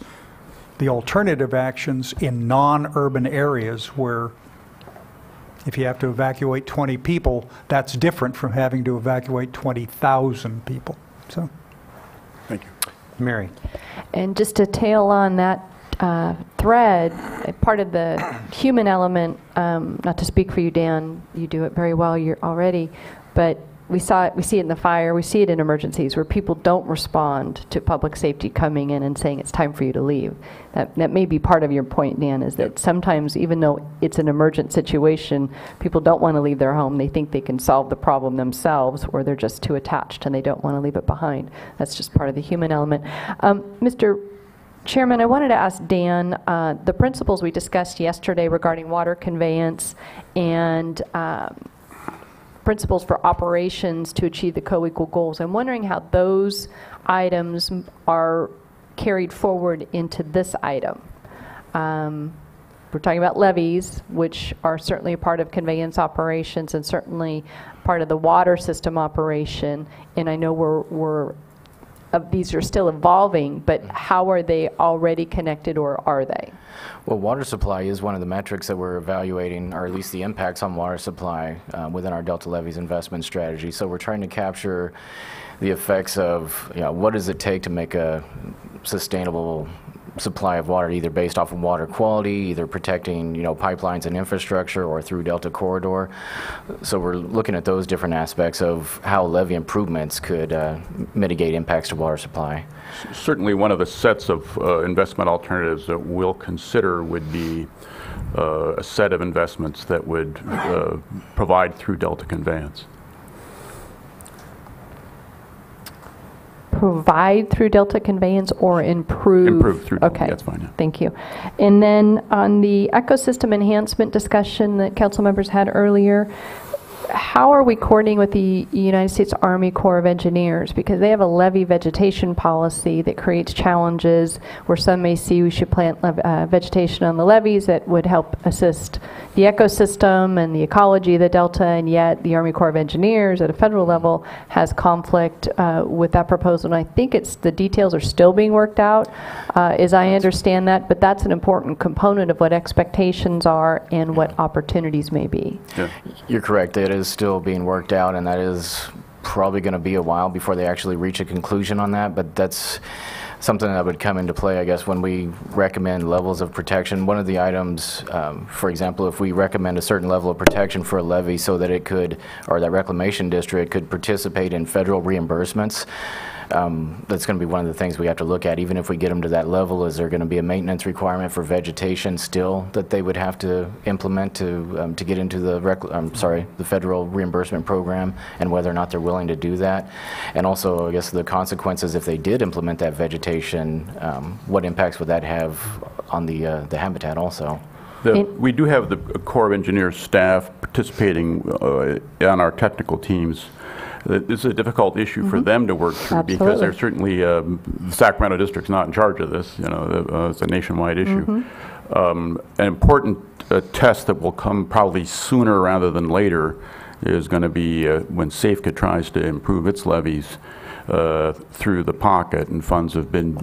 the alternative actions in non-urban areas where if you have to evacuate 20 people, that's different from having to evacuate 20,000 people. So, Thank you. Mary? And just to tail on that uh, thread, part of the human element, um, not to speak for you, Dan, you do it very well you're already, but we saw it, we see it in the fire, we see it in emergencies where people don't respond to public safety coming in and saying it's time for you to leave. That, that may be part of your point, Dan, is that sometimes even though it's an emergent situation, people don't want to leave their home. They think they can solve the problem themselves or they're just too attached and they don't want to leave it behind. That's just part of the human element. Um, Mr. Chairman, I wanted to ask Dan, uh, the principles we discussed yesterday regarding water conveyance and um, principles for operations to achieve the co-equal goals. I'm wondering how those items are carried forward into this item. Um, we're talking about levees, which are certainly a part of conveyance operations and certainly part of the water system operation. And I know we're, we're of these are still evolving, but how are they already connected or are they? Well, water supply is one of the metrics that we're evaluating, or at least the impacts on water supply uh, within our Delta Levees investment strategy. So we're trying to capture the effects of, you know, what does it take to make a sustainable supply of water, either based off of water quality, either protecting, you know, pipelines and infrastructure, or through Delta Corridor. So we're looking at those different aspects of how levee improvements could uh, mitigate impacts to water supply. Certainly, one of the sets of uh, investment alternatives that we'll consider would be uh, a set of investments that would uh, provide through Delta Conveyance. Provide through Delta Conveyance or improve? Improve through Delta, Okay. that's fine, yeah. Thank you. And then on the ecosystem enhancement discussion that council members had earlier, how are we coordinating with the United States Army Corps of Engineers? Because they have a levee vegetation policy that creates challenges where some may see we should plant uh, vegetation on the levees that would help assist the ecosystem and the ecology of the delta, and yet the Army Corps of Engineers at a federal level has conflict uh, with that proposal. And I think it's, the details are still being worked out, uh, as I understand that, but that's an important component of what expectations are and what opportunities may be. Yeah. You're correct. It is still being worked out, and that is probably going to be a while before they actually reach a conclusion on that. But that's something that would come into play, I guess, when we recommend levels of protection. One of the items, um, for example, if we recommend a certain level of protection for a levee so that it could, or that reclamation district could participate in federal reimbursements, um, that's going to be one of the things we have to look at. Even if we get them to that level, is there going to be a maintenance requirement for vegetation still that they would have to implement to um, to get into the rec- I'm sorry, the federal reimbursement program, and whether or not they're willing to do that, and also I guess the consequences if they did implement that vegetation, um, what impacts would that have on the uh, the habitat also? The- We do have the Corps of Engineers staff participating uh, on our technical teams. Uh, This is a difficult issue for them to work through because they're certainly, um, the Sacramento District's not in charge of this, you know, uh, it's a nationwide issue. Um, An important uh, test that will come probably sooner rather than later is going to be uh, when SAFCA tries to improve its levees uh, through the pocket, and funds have been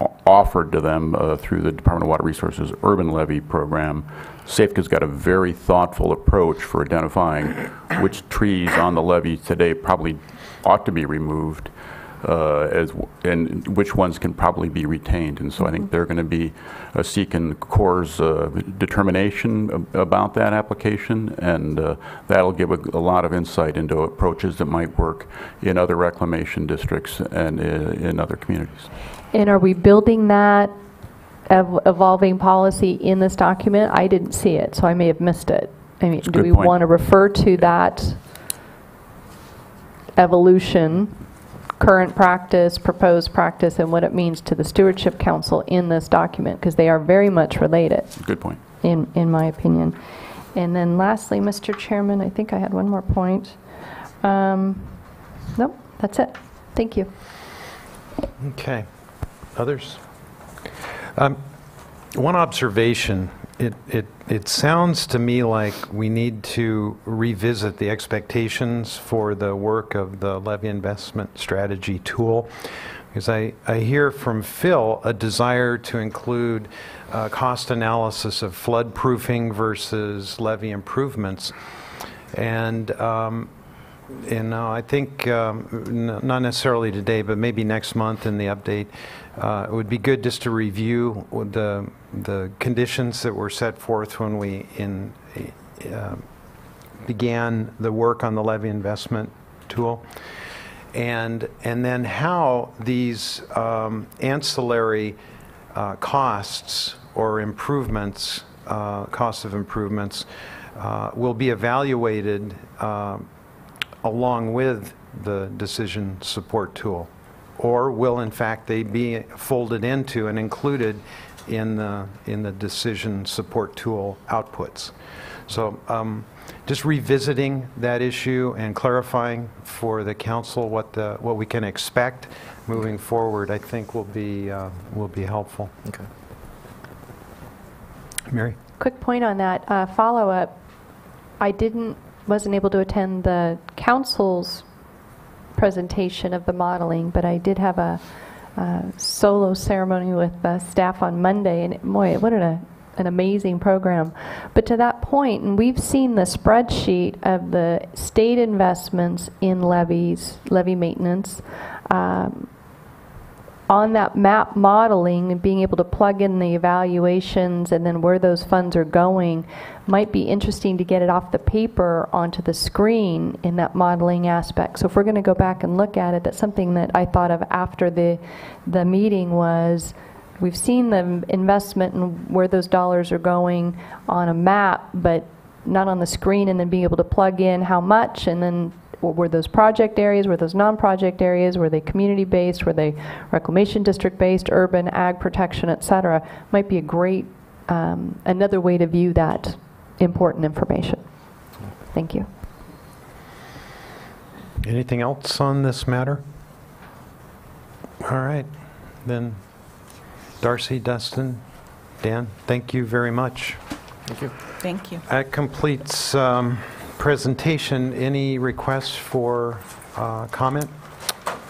o- offered to them uh, through the Department of Water Resources Urban Levee Program. SAFCA's got a very thoughtful approach for identifying which trees on the levee today probably ought to be removed, uh, as, w- and which ones can probably be retained. And so I think they're going to be uh, seeking Corps' uh, determination ab- about that application, and uh, that'll give a a lot of insight into approaches that might work in other reclamation districts and uh, in other communities. And are we building that ev- evolving policy in this document? I didn't see it, so I may have missed it. I mean, a do good we point. want to refer to that? evolution, current practice, proposed practice, and what it means to the Stewardship Council in this document, because they are very much related, Good point. in, in my opinion. And then lastly, Mr. Chairman, I think I had one more point. Um, Nope, that's it. Thank you. Okay. Others? Um, One observation, it, it, it sounds to me like we need to revisit the expectations for the work of the levee investment strategy tool. Because I, I hear from Phil a desire to include uh, cost analysis of flood proofing versus levee improvements. And um, and uh, I think, um, not necessarily today, but maybe next month in the update, uh, it would be good just to review the, the conditions that were set forth when we in, uh, began the work on the levee investment tool. And, and then how these um, ancillary uh, costs or improvements, uh, costs of improvements, uh, will be evaluated um, along with the decision support tool? Or will, in fact, they be folded into and included in the, in the decision support tool outputs? So um, just revisiting that issue and clarifying for the council what, the, what we can expect moving forward, I think will be, uh, will be helpful. Okay. Mary? Quick point on that, uh, follow-up. I didn't, wasn't able to attend the council's presentation of the modeling, but I did have a uh, solo ceremony with staff on Monday, and boy, what an, an amazing program. But to that point, and we've seen the spreadsheet of the state investments in levees, levee maintenance, um, on that map modeling and being able to plug in the evaluations and then where those funds are going might be interesting to get it off the paper onto the screen in that modeling aspect. So if we're going to go back and look at it, that's something that I thought of after the the meeting was we've seen the investment and where those dollars are going on a map, but not on the screen and then being able to plug in how much and then were those project areas, were those non-project areas, were they community-based, were they reclamation district-based, urban, ag protection, et cetera, might be a great, um, another way to view that important information. Thank you. Anything else on this matter? All right, then Darcy, Dustin, Dan, thank you very much. Thank you. Thank you. That completes um, presentation. Any requests for uh, comment?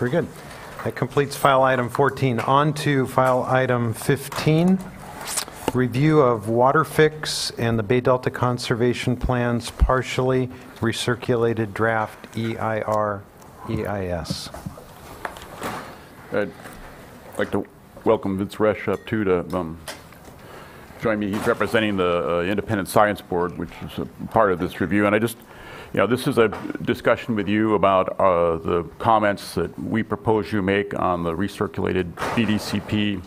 Very good. That completes file item 14. On to file item 15, review of WaterFix and the Bay Delta Conservation Plan's partially recirculated draft EIR EIS. I'd like to welcome Vince Resh up too to um, join me. He's representing the uh, Independent Science Board, which is part of this review. And I just, you know, this is a discussion with you about uh, the comments that we propose you make on the recirculated BDCP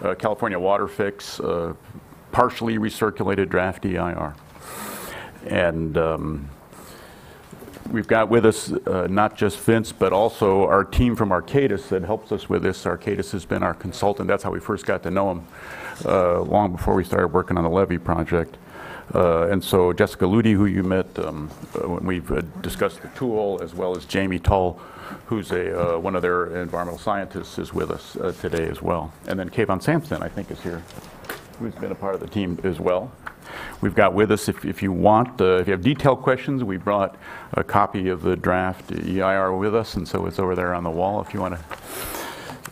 uh, California WaterFix, uh, partially recirculated draft EIR. And um, We've got with us uh, not just Vince, but also our team from Arcadis that helps us with this. Arcadis has been our consultant. That's how we first got to know him, uh, long before we started working on the levee project. Uh, And so Jessica Ludi, who you met um, uh, when we've uh, discussed the tool, as well as Jamie Tull, who's a, uh, one of their environmental scientists, is with us uh, today as well. And then Kayvon Sampson, I think, is here, who's been a part of the team as well. We've got with us, if, if you want, if you have detailed questions, we brought a copy of the draft EIR with us, and so it's over there on the wall if you want to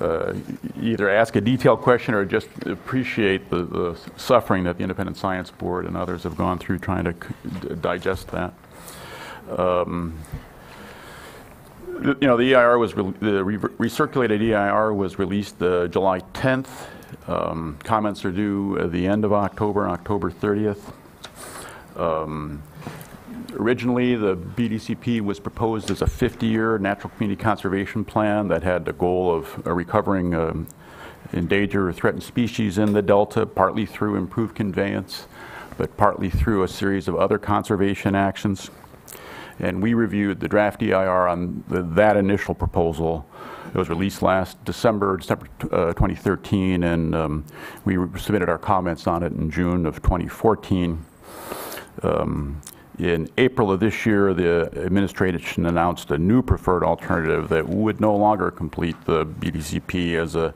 uh, either ask a detailed question or just appreciate the, the suffering that the Independent Science Board and others have gone through trying to c- digest that. Um, you know, the EIR was, re- the re- recirculated EIR was released uh, July 10th. Um, Comments are due at the end of October, October 30th. Um, Originally, the BDCP was proposed as a 50-year natural community conservation plan that had the goal of uh, recovering um, endangered or threatened species in the delta, partly through improved conveyance, but partly through a series of other conservation actions. And we reviewed the draft EIR on the- that initial proposal. It was released last December, December uh, 2013, and um, we submitted our comments on it in June of 2014. Um, In April of this year, the administration announced a new preferred alternative that would no longer complete the BDCP as a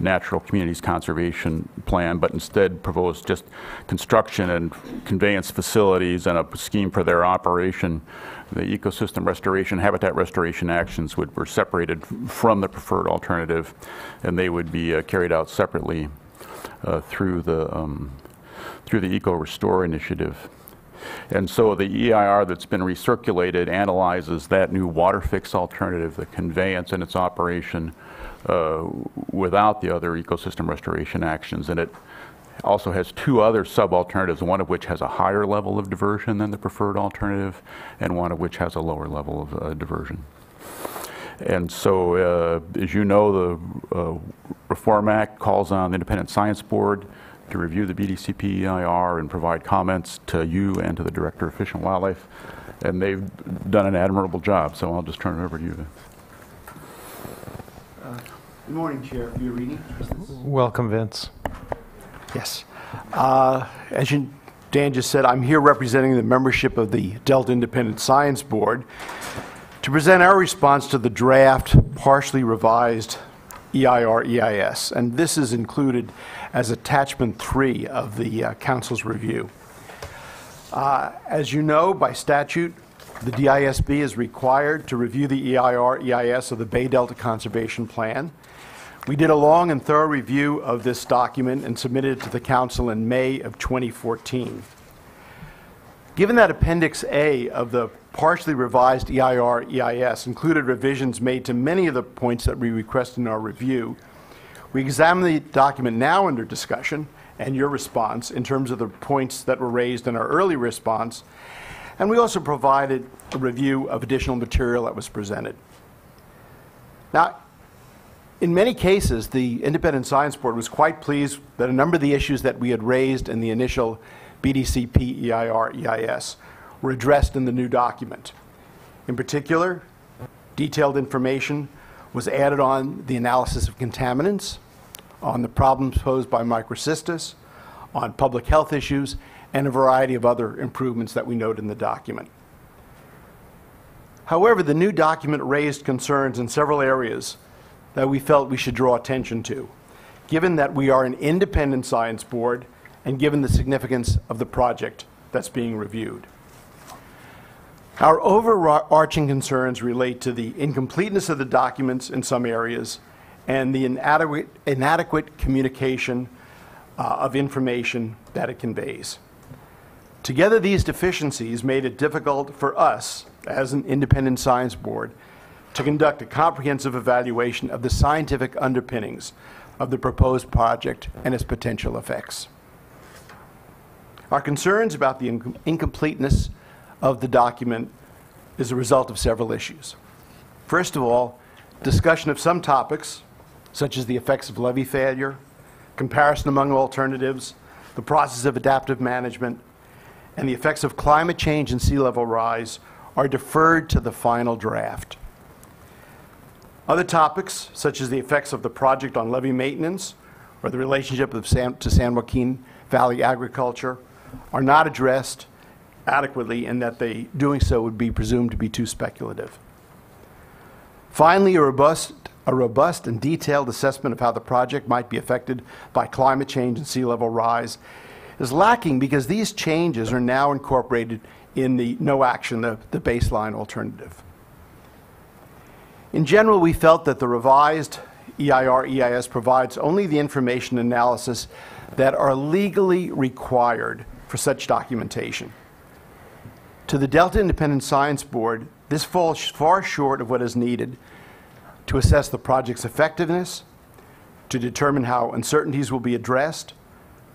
natural communities conservation plan, but instead proposed just construction and conveyance facilities and a scheme for their operation. The ecosystem restoration, habitat restoration actions would, were separated from the preferred alternative, and they would be uh, carried out separately uh, through the um, through the EcoRestore initiative. And so the EIR that's been recirculated analyzes that new WaterFix alternative, the conveyance and its operation uh, without the other ecosystem restoration actions. And it also has two other sub-alternatives, one of which has a higher level of diversion than the preferred alternative, and one of which has a lower level of uh, diversion. And so, uh, as you know, the uh, Reform Act calls on the Independent Science Board to review the BDCP EIR and provide comments to you and to the Director of Fish and Wildlife. And they've done an admirable job, so I'll just turn it over to you. Good morning, Chair Fiorini. Welcome, Vince. Yes. Uh, As you, Dan just said, I'm here representing the membership of the Delta Independent Science Board to present our response to the draft partially revised EIR EIS, and this is included as attachment three of the uh, council's review. Uh, As you know, by statute, the DISB is required to review the EIR EIS of the Bay Delta Conservation Plan. We did a long and thorough review of this document and submitted it to the council in May of 2014. Given that Appendix A of the partially revised EIR EIS included revisions made to many of the points that we requested in our review, we examined the document now under discussion and your response in terms of the points that were raised in our early response, and we also provided a review of additional material that was presented. Now, in many cases, the Independent Science Board was quite pleased that a number of the issues that we had raised in the initial BDCP EIR EIS were addressed in the new document. In particular, detailed information was added on the analysis of contaminants, on the problems posed by microcystis, on public health issues, and a variety of other improvements that we note in the document. However, the new document raised concerns in several areas that we felt we should draw attention to, given that we are an independent science board and given the significance of the project that's being reviewed. Our overarching concerns relate to the incompleteness of the documents in some areas and the inadequate, inadequate communication uh, of information that it conveys. Together, these deficiencies made it difficult for us, as an independent science board, to conduct a comprehensive evaluation of the scientific underpinnings of the proposed project and its potential effects. Our concerns about the incompleteness of the document is a result of several issues. First of all, discussion of some topics, such as the effects of levee failure, comparison among alternatives, the process of adaptive management, and the effects of climate change and sea level rise are deferred to the final draft. Other topics, such as the effects of the project on levee maintenance or the relationship San, to San Joaquin Valley agriculture, are not addressed adequately in that they, doing so would be presumed to be too speculative. Finally, a robust, a robust and detailed assessment of how the project might be affected by climate change and sea level rise is lacking because these changes are now incorporated in the no action, the, the baseline alternative. In general, we felt that the revised EIR EIS provides only the information analysis that are legally required for such documentation. To the Delta Independent Science Board, this falls far short of what is needed to assess the project's effectiveness, to determine how uncertainties will be addressed,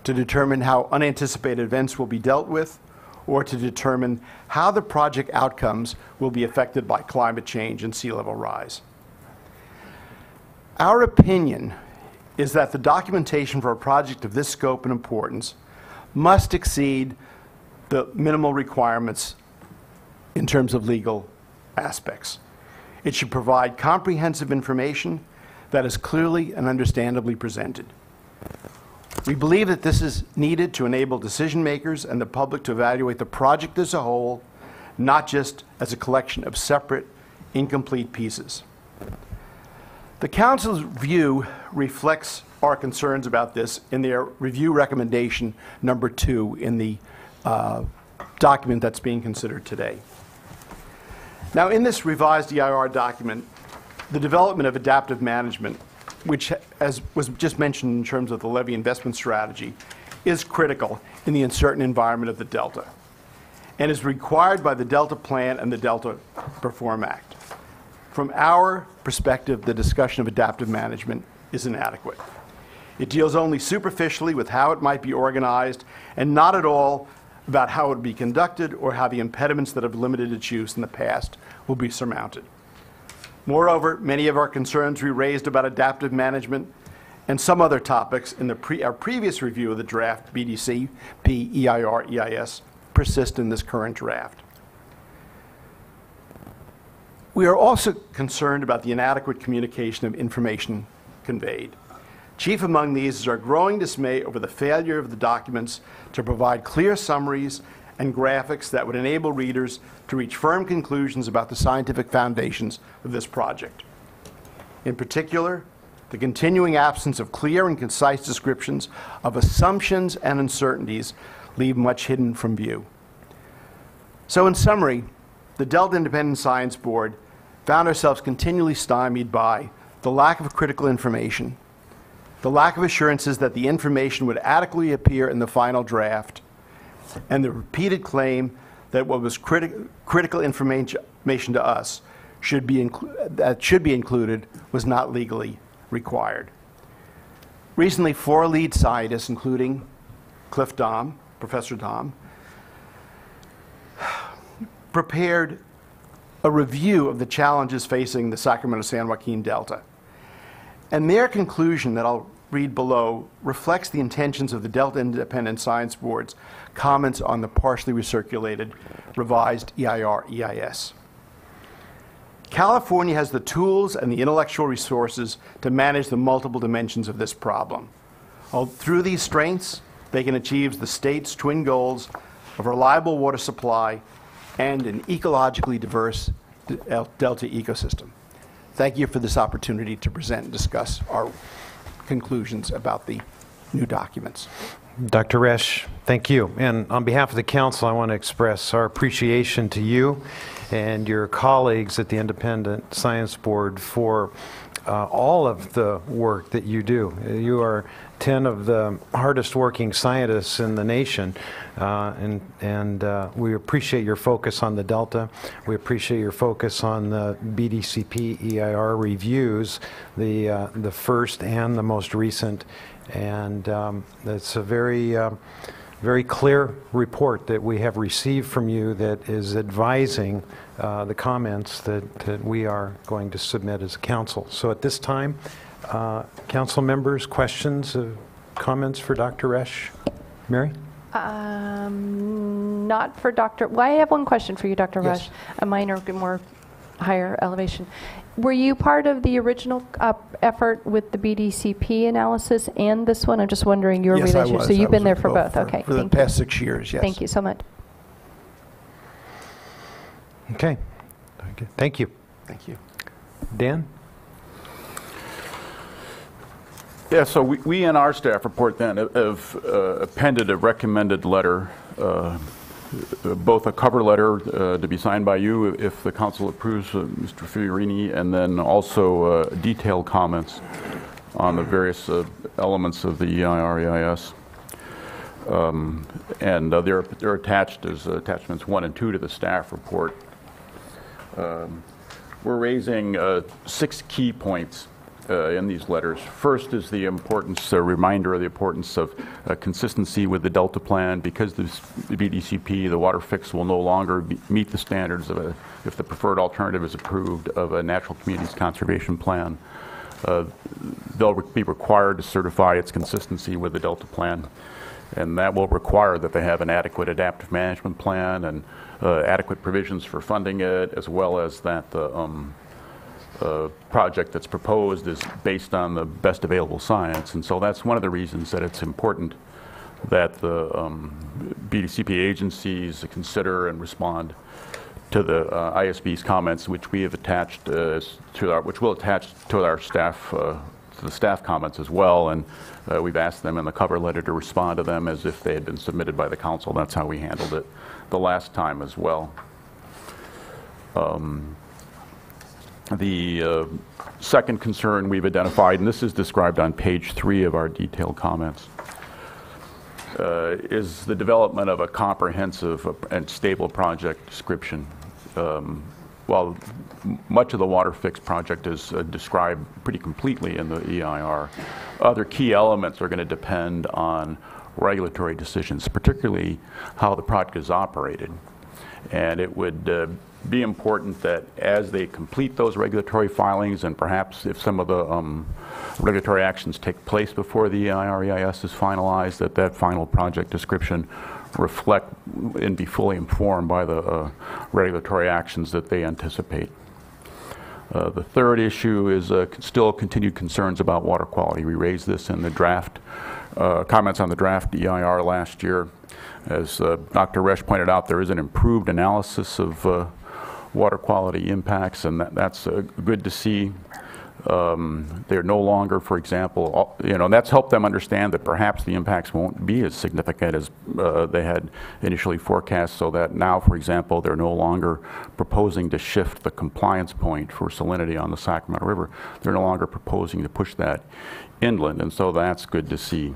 to determine how unanticipated events will be dealt with, or to determine how the project outcomes will be affected by climate change and sea level rise. Our opinion is that the documentation for a project of this scope and importance must exceed the minimal requirements in terms of legal aspects. It should provide comprehensive information that is clearly and understandably presented. We believe that this is needed to enable decision-makers and the public to evaluate the project as a whole, not just as a collection of separate, incomplete pieces. The Council's view reflects our concerns about this in their review recommendation number two in the uh, document that's being considered today. Now, in this revised EIR document, the development of adaptive management, which, as was just mentioned in terms of the levee investment strategy, is critical in the uncertain environment of the Delta and is required by the Delta Plan and the Delta Reform Act. From our perspective, the discussion of adaptive management is inadequate. It deals only superficially with how it might be organized and not at all about how it would be conducted or how the impediments that have limited its use in the past will be surmounted. Moreover, many of our concerns we raised about adaptive management and some other topics in the pre- our previous review of the draft BDC, PEIR, EIS persist in this current draft. We are also concerned about the inadequate communication of information conveyed. Chief among these is our growing dismay over the failure of the documents to provide clear summaries and graphics that would enable readers to reach firm conclusions about the scientific foundations of this project. In particular, the continuing absence of clear and concise descriptions of assumptions and uncertainties leave much hidden from view. So, in summary, the Delta Independent Science Board found ourselves continually stymied by the lack of critical information, the lack of assurances that the information would adequately appear in the final draft, and the repeated claim that what was criti- critical information to us should be inclu- that should be included was not legally required. Recently, four lead scientists, including Cliff Dahm, Professor Dahm, prepared a review of the challenges facing the Sacramento San Joaquin Delta. And their conclusion, that I'll read below, reflects the intentions of the Delta Independent Science Board's comments on the partially recirculated revised EIR EIS. California has the tools and the intellectual resources to manage the multiple dimensions of this problem. Through these strengths, they can achieve the state's twin goals of reliable water supply and an ecologically diverse delta ecosystem. Thank you for this opportunity to present and discuss our conclusions about the new documents. Dr. Resh, thank you. And on behalf of the council, I want to express our appreciation to you and your colleagues at the Independent Science Board for uh, all of the work that you do. You are 10 of the hardest working scientists in the nation, uh, and, and uh, we appreciate your focus on the Delta. We appreciate your focus on the BDCP EIR reviews, the, uh, the first and the most recent. And um, it's a very, uh, very clear report that we have received from you that is advising uh, the comments that, that we are going to submit as a council. So at this time, uh, council members, questions, uh, comments for Dr. Resh? Mary? Um, Not for Dr., well, I have one question for you, Dr. Yes. Rush. A minor, more higher elevation. Were you part of the original uh, effort with the BDCP analysis and this one? I'm just wondering your Yes, I relationship. was. So you've was been there for both, okay. For the thank you. past six years, yes. Thank you so much. Okay. Okay. Thank you. Thank you. Dan? Yeah, so we- we in our staff report then have uh, appended a recommended letter, uh, both a cover letter uh, to be signed by you if the council approves uh, Mr. Fiorini, and then also uh, detailed comments on the various uh, elements of the EIR-EIS. Um, And uh, they're they're attached as attachments one and two to the staff report. Um, We're raising uh, six key points uh, in these letters. First is the importance, a reminder of the importance of uh, consistency with the Delta Plan. Because the BDCP, the WaterFix will no longer be- meet the standards of a, if the preferred alternative is approved, of a natural communities conservation plan. Uh, They'll be required to certify its consistency with the Delta Plan. And that will require that they have an adequate adaptive management plan and adequate provisions for funding it, as well as that the um, uh, project that's proposed is based on the best available science. And so that's one of the reasons that it's important that the um, BDCP agencies consider and respond to the uh, ISB's comments, which we have attached uh, to our, which we'll attach to our staff, uh, to the staff comments as well. And uh, we've asked them in the cover letter to respond to them as if they had been submitted by the council. That's how we handled it the last time as well. Um, the uh, second concern we've identified, and this is described on page three of our detailed comments, uh, is the development of a comprehensive and stable project description. Um, while much of the WaterFix project is uh, described pretty completely in the EIR, other key elements are going to depend on regulatory decisions, particularly how the project is operated. And it would uh, be important that as they complete those regulatory filings, and perhaps if some of the um, regulatory actions take place before the EIR-EIS is finalized, that that final project description reflect and be fully informed by the uh, regulatory actions that they anticipate. Uh, the third issue is uh, still continued concerns about water quality. We raised this in the draft, uh, comments on the draft EIR last year. As uh, Dr. Resh pointed out, there is an improved analysis of uh, water quality impacts, and that, that's uh, good to see. Um, they're no longer, for example, you know, and that's helped them understand that perhaps the impacts won't be as significant as uh, they had initially forecast, so that now, for example, they're no longer proposing to shift the compliance point for salinity on the Sacramento River. They're no longer proposing to push that inland, and so that's good to see.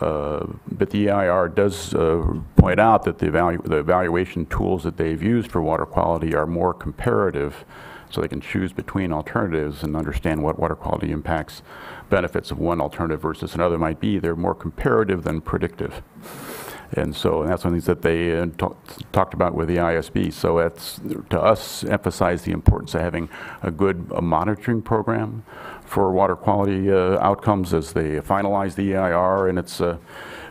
Uh, but the EIR does uh, point out that the, evalu the, evaluation tools that they've used for water quality are more comparative, so they can choose between alternatives and understand what water quality impacts benefits of one alternative versus another might be. They're more comparative than predictive. And so and that's one of the things that they uh, talked about with the ISB. So it's, to us, emphasize the importance of having a good monitoring program for water quality uh, outcomes as they finalize the EIR and its uh,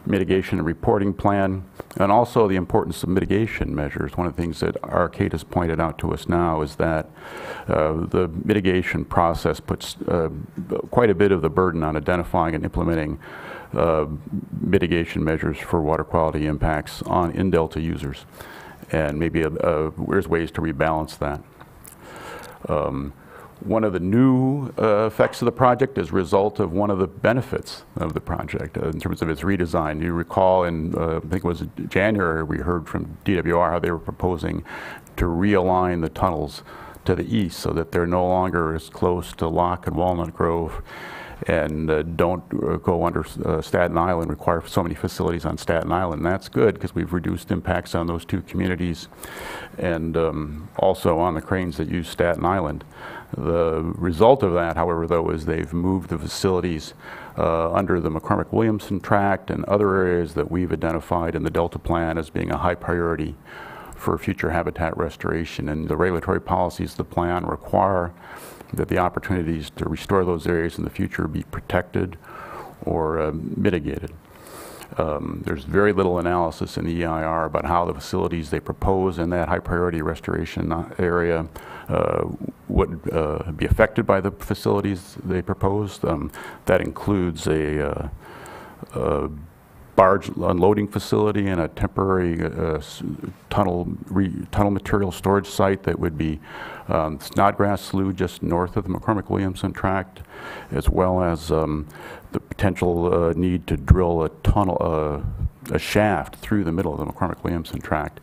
mitigation and reporting plan, and also the importance of mitigation measures. One of the things that Arcade has pointed out to us now is that uh, the mitigation process puts uh, quite a bit of the burden on identifying and implementing uh, mitigation measures for water quality impacts on in-delta users. And maybe a, a, there's ways to rebalance that. Um, one of the new uh, effects of the project is a result of one of the benefits of the project uh, in terms of its redesign. You recall in, uh, I think it was January, we heard from DWR how they were proposing to realign the tunnels to the east so that they're no longer as close to Locke and Walnut Grove and uh, don't uh, go under uh, Staten Island, require so many facilities on Staten Island. And that's good because we've reduced impacts on those two communities and um, also on the cranes that use Staten Island. The result of that, however, though, is they've moved the facilities uh, under the McCormick-Williamson tract and other areas that we've identified in the Delta Plan as being a high priority for future habitat restoration. And the regulatory policies of the plan require that the opportunities to restore those areas in the future be protected or uh, mitigated. Um, there's very little analysis in the EIR about how the facilities they propose in that high priority restoration uh, area would uh, be affected by the facilities they proposed. Um, that includes a, uh, a, barge unloading facility and a temporary uh, tunnel tunnel material storage site that would be um, Snodgrass Slough just north of the McCormick-Williamson tract, as well as um, the potential uh, need to drill a tunnel, uh, a shaft through the middle of the McCormick-Williamson tract.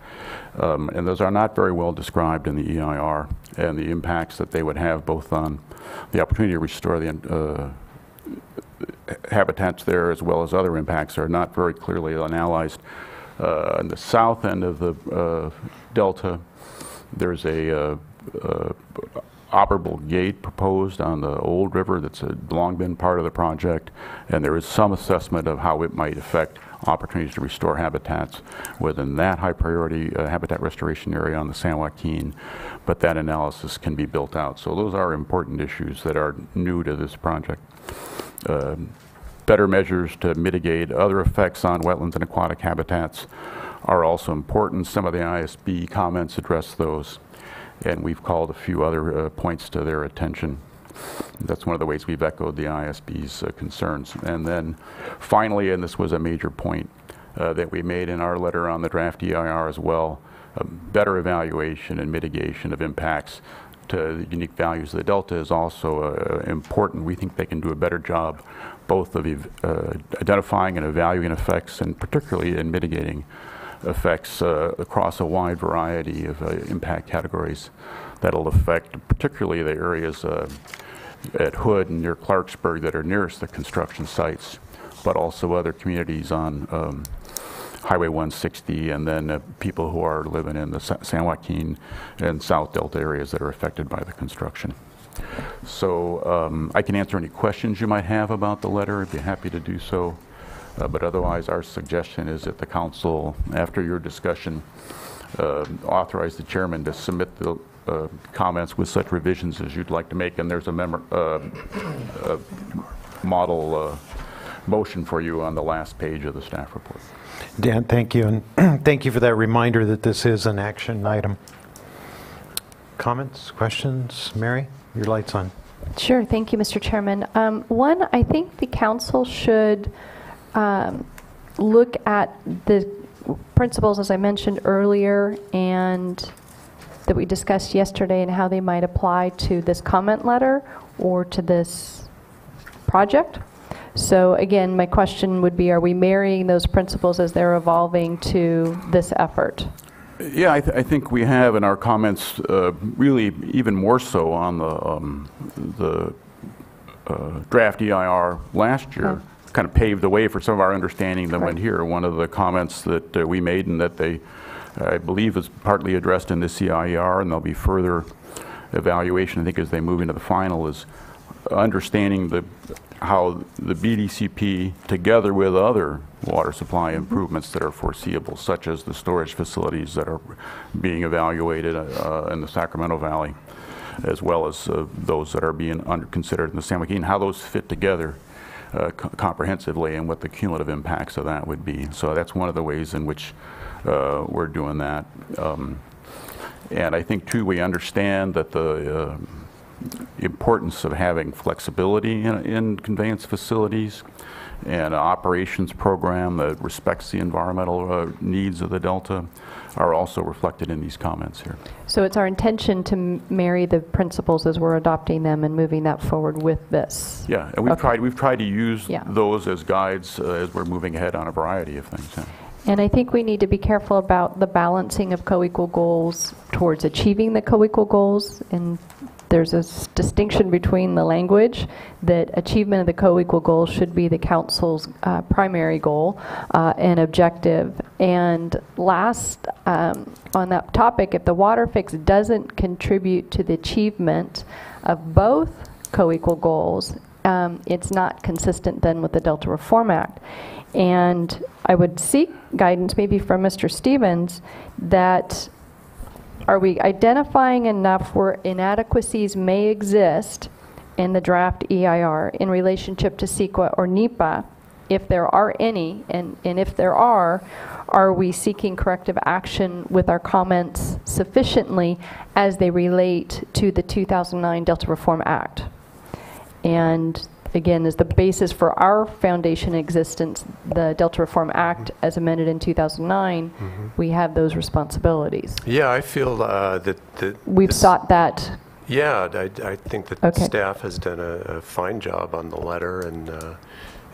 Um, and those are not very well described in the EIR and the impacts that they would have both on the opportunity to restore the uh, habitats there as well as other impacts are not very clearly analyzed. Uh, on the south end of the uh, delta, there's a uh, uh, operable gate proposed on the old river that's long been part of the project, and there is some assessment of how it might affect opportunities to restore habitats within that high priority uh, habitat restoration area on the San Joaquin, but that analysis can be built out. So those are important issues that are new to this project. Um, better measures to mitigate other effects on wetlands and aquatic habitats are also important. Some of the ISB comments address those, and we've called a few other uh, points to their attention. That's one of the ways we've echoed the ISB's uh, concerns. And then finally, and this was a major point uh, that we made in our letter on the draft EIR as well, better evaluation and mitigation of impacts to the unique values of the Delta is also uh, important. We think they can do a better job both of uh, identifying and evaluating effects and particularly in mitigating effects uh, across a wide variety of uh, impact categories that'll affect particularly the areas uh, at Hood and near Clarksburg that are nearest the construction sites, but also other communities on um, Highway 160 and then uh, people who are living in the San Joaquin and South Delta areas that are affected by the construction. So um, I can answer any questions you might have about the letter. I'd be happy to do so. Uh, But otherwise, our suggestion is that the council, after your discussion, uh, authorize the chairman to submit the uh, comments with such revisions as you'd like to make. And there's a memor- uh, a model uh, motion for you on the last page of the staff report. Dan, thank you, and thank you for that reminder that this is an action item. Comments, questions? Mary, your light's on. Sure, thank you, Mr. Chairman. Um, One, I think the council should um, look at the principles, as I mentioned earlier, and that we discussed yesterday, and how they might apply to this comment letter or to this project. So again, my question would be, are we marrying those principles as they're evolving to this effort? Yeah, I, th- I think we have in our comments, uh, really even more so on the, um, the uh, draft EIR last year, Okay. kind of paved the way for some of our understanding that went here. One of the comments that uh, we made and that they, I believe, is partly addressed in the CIER, and there'll be further evaluation, I think, as they move into the final, is understanding the, how the BDCP, together with other water supply improvements that are foreseeable, such as the storage facilities that are being evaluated uh, in the Sacramento Valley, as well as uh, those that are being under considered in the San Joaquin, how those fit together uh, co- comprehensively and what the cumulative impacts of that would be. So that's one of the ways in which uh, we're doing that. Um, And I think, too, we understand that the uh, importance of having flexibility in, in conveyance facilities and an operations program that respects the environmental uh, needs of the Delta are also reflected in these comments here. So it's our intention to m- marry the principles as we're adopting them and moving that forward with this? Yeah, and we've Okay. tried, we've tried to use Yeah. those as guides uh, as we're moving ahead on a variety of things. yeah. And I think we need to be careful about the balancing of co-equal goals towards achieving the co-equal goals. And there's a distinction between the language that achievement of the co-equal goals should be the council's uh, primary goal uh, and objective. And last, um, on that topic, if the WaterFix doesn't contribute to the achievement of both co-equal goals, um, it's not consistent then with the Delta Reform Act. And I would seek guidance maybe from Mr. Stevens that are we identifying enough where inadequacies may exist in the draft EIR in relationship to CEQA or NEPA, if there are any, and, and if there are, are we seeking corrective action with our comments sufficiently as they relate to the 2009 Delta Reform Act? And again, as the basis for our foundation existence, the Delta Reform Act as amended in 2009, we have those responsibilities. Yeah, I feel uh, that, that. We've sought that, Yeah, I, I think that Okay. staff has done a, a fine job on the letter, and uh,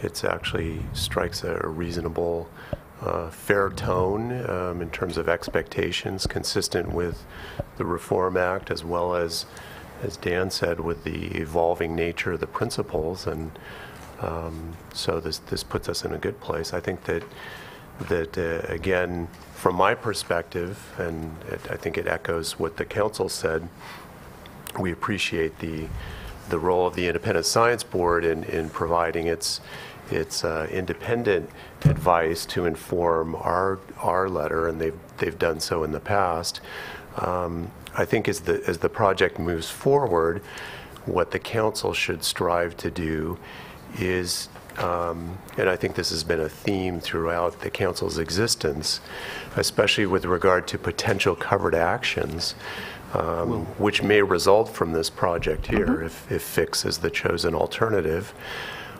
it's actually strikes a reasonable, uh, fair tone um, in terms of expectations, consistent with the Reform Act, as well as, as Dan said, with the evolving nature of the principles, and um, so this this puts us in a good place. I think that that uh, again, from my perspective, and it, I think it echoes what the council said we appreciate the, the role of the Independent Science Board in, in providing its, its uh, independent advice to inform our, our letter, and they've, they've done so in the past. Um, I think as the, as the project moves forward, what the council should strive to do is um, and I think this has been a theme throughout the council's existence, especially with regard to potential covered actions, um, which may result from this project here, if, if fix is the chosen alternative,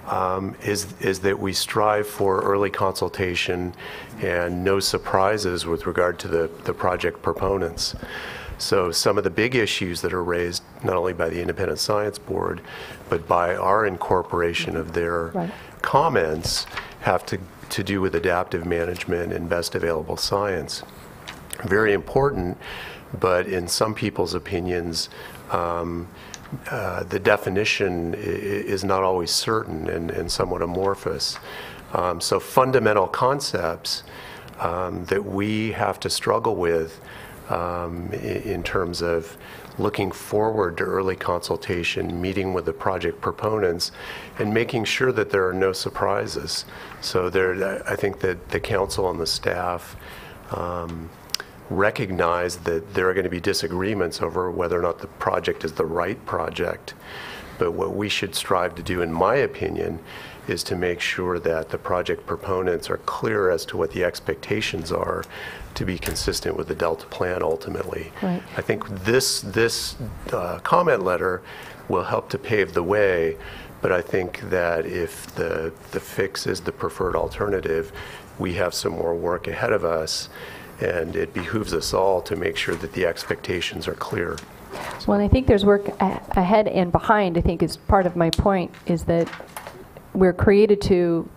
um, is, is that we strive for early consultation and no surprises with regard to the, the project proponents. So some of the big issues that are raised, not only by the Independent Science Board, but by our incorporation of their Right. comments, have to, to do with adaptive management and best available science. Very important, but in some people's opinions, um, uh, the definition is not always certain and, and somewhat amorphous. Um, so fundamental concepts um, that we have to struggle with um, in terms of looking forward to early consultation, meeting with the project proponents, and making sure that there are no surprises. So there, I think that the council and the staff um, recognize that there are going to be disagreements over whether or not the project is the right project. But what we should strive to do, in my opinion, is to make sure that the project proponents are clear as to what the expectations are to be consistent with the Delta plan ultimately. Right. I think this, this uh, comment letter will help to pave the way, but I think that if the, the fix is the preferred alternative, we have some more work ahead of us, and it behooves us all to make sure that the expectations are clear. Well, I think there's work a- ahead and behind, I think is part of my point, is that we're created to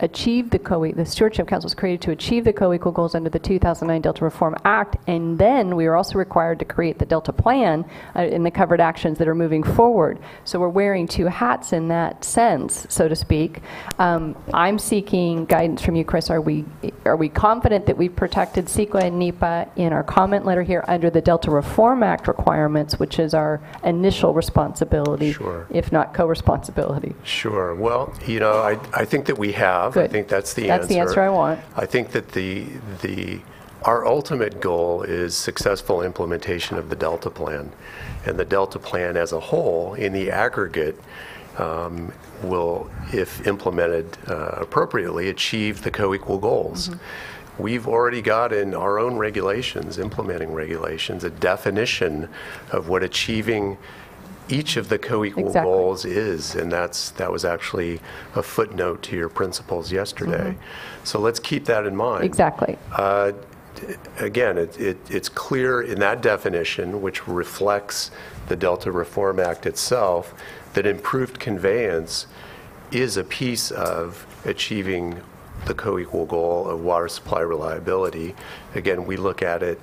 achieve the co, the Stewardship Council was created to achieve the co-equal goals under the 2009 Delta Reform Act, and then we are also required to create the Delta Plan uh, in the covered actions that are moving forward. So we're wearing two hats in that sense, so to speak. Um, I'm seeking guidance from you, Chris. Are we, are we confident that we've protected CEQA and NEPA in our comment letter here under the Delta Reform Act requirements, which is our initial responsibility, Sure. if not co-responsibility? Sure. Well, you know, I, I think that we have. I Good. think that's the answer. That's the answer I want. I think that the, the, our ultimate goal is successful implementation of the Delta Plan. And the Delta Plan as a whole, in the aggregate, um, will, if implemented uh, appropriately, achieve the co-equal goals. Mm-hmm. We've already got in our own regulations, implementing regulations, a definition of what achieving each of the co-equal Exactly. goals is, and that's, that was actually a footnote to your principles yesterday. So let's keep that in mind. Mm-hmm. Exactly. Uh, Again, it, it, it's clear in that definition, which reflects the Delta Reform Act itself, that improved conveyance is a piece of achieving the co-equal goal of water supply reliability. Again, we look at it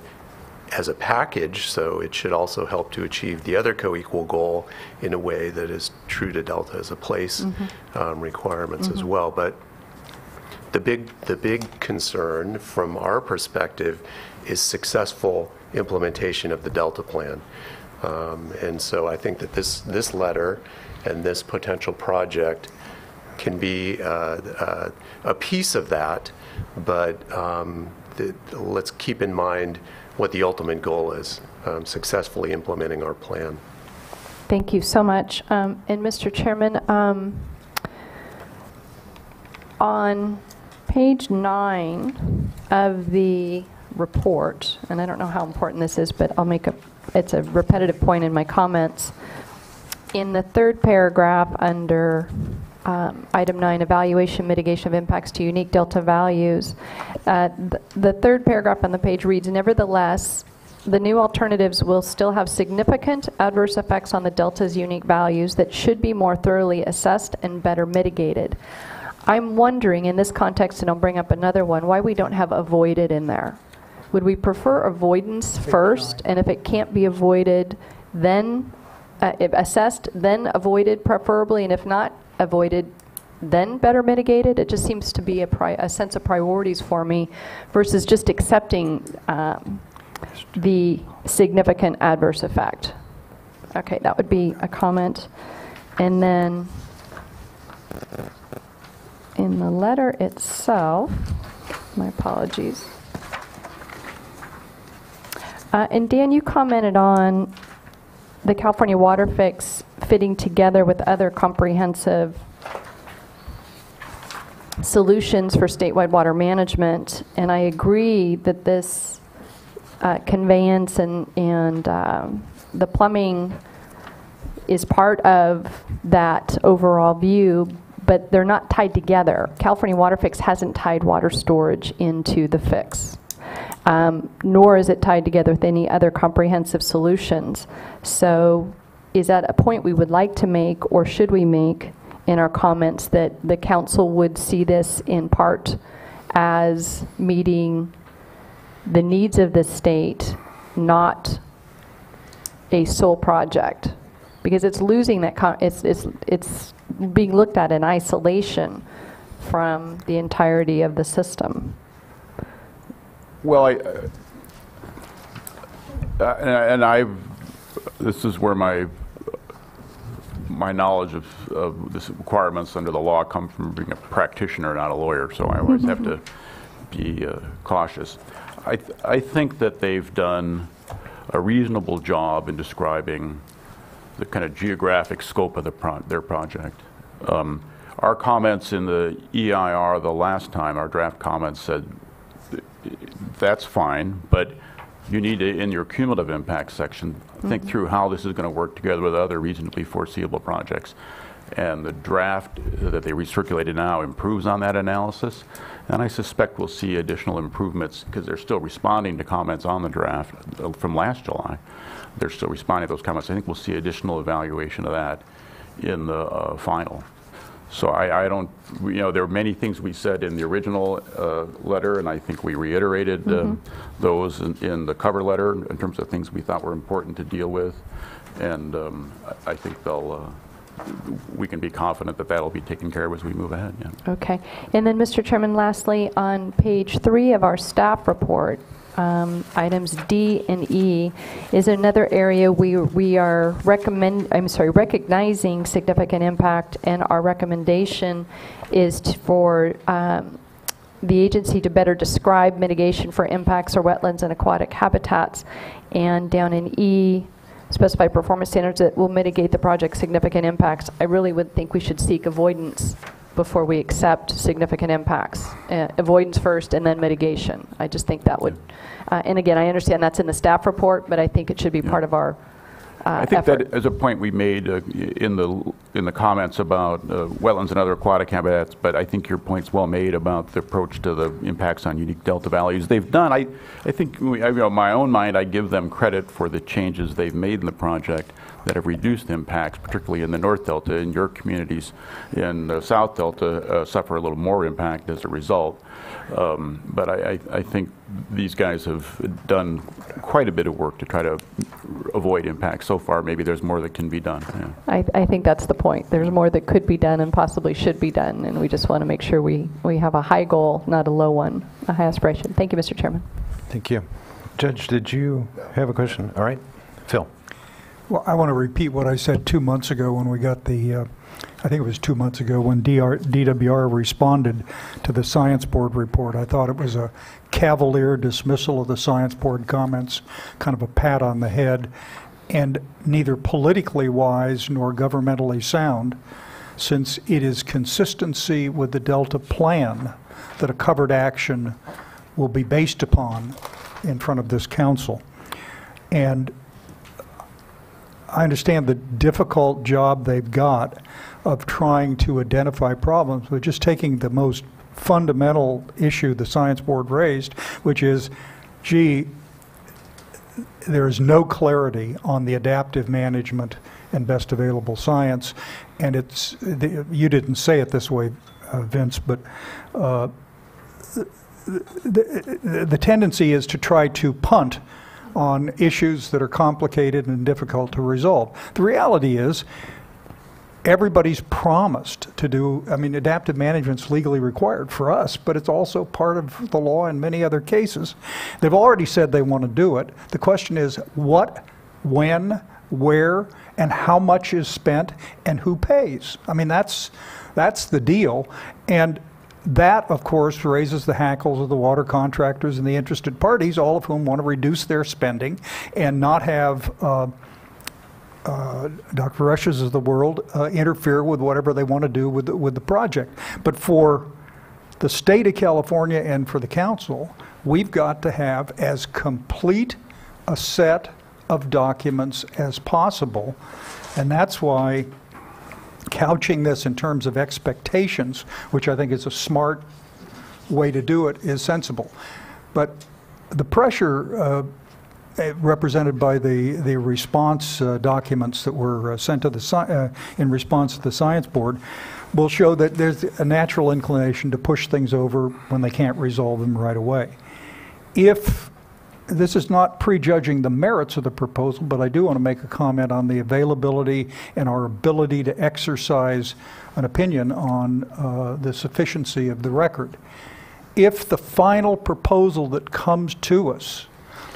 as a package, so it should also help to achieve the other co-equal goal in a way that is true to Delta as a place um, requirements as well. But the big, the big concern from our perspective is successful implementation of the Delta Plan. Um, And so I think that this, this letter and this potential project can be uh, uh, a piece of that, but um, the- let's keep in mind what the ultimate goal is, um, successfully implementing our plan. Thank you so much. Um, And Mr. Chairman, um, on page nine of the report, and I don't know how important this is, but I'll make a, it's a repetitive point in my comments. In the third paragraph, under um, item nine, evaluation mitigation of impacts to unique delta values, uh, th- the third paragraph on the page reads, nevertheless, the new alternatives will still have significant adverse effects on the delta's unique values that should be more thoroughly assessed and better mitigated. I'm wondering, in this context, and I'll bring up another one, why we don't have avoided in there. Would we prefer avoidance first, and if it can't be avoided, then uh, assessed, then avoided preferably, and if not avoided, then better mitigated? It just seems to be a, a sense of priorities for me versus just accepting um, the significant adverse effect. Okay, that would be a comment. And then in the letter itself, my apologies. Uh, And Dan, you commented on the California WaterFix fitting together with other comprehensive solutions for statewide water management, and I agree that this uh, conveyance and, and um, the plumbing is part of that overall view, but they're not tied together. California WaterFix hasn't tied water storage into the fix, um, nor is it tied together with any other comprehensive solutions. So is that a point we would like to make, or should we make in our comments that the council would see this in part as meeting the needs of the state, not a sole project? Because it's losing that, it's, it's, it's being looked at in isolation from the entirety of the system. Well, I, uh, and I- and this is where my, my knowledge of, of the requirements under the law come from being a practitioner, not a lawyer, so I always have to be uh, cautious. I, th- I think that they've done a reasonable job in describing the kind of geographic scope of the pro- their project. Um, Our comments in the EIR the last time, our draft comments said, that's fine, but you need to, in your cumulative impact section, think through how this is going to work together with other reasonably foreseeable projects. And the draft that they recirculated now improves on that analysis. And I suspect we'll see additional improvements because they're still responding to comments on the draft uh, from last July. They're still responding to those comments. I think we'll see additional evaluation of that in the uh, final. So I, I don't, you know, there are many things we said in the original uh, letter, and I think we reiterated um, those in, in the cover letter in terms of things we thought were important to deal with. And um, I I think they'll, uh, we can be confident that that'll be taken care of as we move ahead, yeah. Okay. And then, Mr. Chairman, lastly, on page three of our staff report, um, items D and E is another area we, we are recommend, I'm sorry, recognizing significant impact, and our recommendation is to- for um, the agency to better describe mitigation for impacts or wetlands and aquatic habitats. And down in E, specify performance standards that will mitigate the project's significant impacts. I really would think we should seek avoidance before we accept significant impacts. Uh, Avoidance first and then mitigation. I just think that would, uh, and again, I understand that's in the staff report, but I think it should be part of our uh, I think effort. that is a point we made uh, in the, in the comments about uh, wetlands and other aquatic habitats, but I think your point's well made about the approach to the impacts on unique delta values. They've done, I, I think, we- I- you know, my own mind, I give them credit for the changes they've made in the project that have reduced impacts, particularly in the North Delta. In your communities in the South Delta uh, suffer a little more impact as a result. Um, But I, I I think these guys have done quite a bit of work to try to avoid impacts so far. Maybe there's more that can be done, yeah. I, I think that's the point. There's more that could be done and possibly should be done, and we just want to make sure we, we have a high goal, not a low one, a high aspiration. Thank you, Mr. Chairman. Thank you. Judge, did you have a question? All right. Phil? Well, I want to repeat what I said two months ago when we got the, uh, I think it was two months ago, when DR DWR responded to the Science Board report. I thought it was a cavalier dismissal of the Science Board comments, kind of a pat on the head, and neither politically wise nor governmentally sound, since it is consistency with the Delta Plan that a covered action will be based upon in front of this council. And I understand the difficult job they've got of trying to identify problems, but just taking the most fundamental issue the Science Board raised, which is, gee, there is no clarity on the adaptive management and best available science. And it's, the- you didn't say it this way, uh, Vince, but uh, the the tendency is to try to punt on issues that are complicated and difficult to resolve. The reality is, everybody's promised to do, I mean, adaptive management's legally required for us, but it's also part of the law in many other cases. They've already said they want to do it. The question is what, when, where, and how much is spent, and who pays. I mean, that's, that's the deal. And that, of course, raises the hackles of the water contractors and the interested parties, all of whom want to reduce their spending and not have uh, uh, Dr. Rush's of the world uh, interfere with whatever they want to do with the, with the project. But for the state of California and for the council, we've got to have as complete a set of documents as possible. And that's why couching this in terms of expectations, which I think is a smart way to do it, is sensible. But the pressure uh, eh, represented by the, the response uh, documents that were uh, sent to the, sci- uh, in response to the Science Board will show that there's a natural inclination to push things over when they can't resolve them right away. If, this is not prejudging the merits of the proposal, but I do want to make a comment on the availability and our ability to exercise an opinion on uh, the sufficiency of the record. If the final proposal that comes to us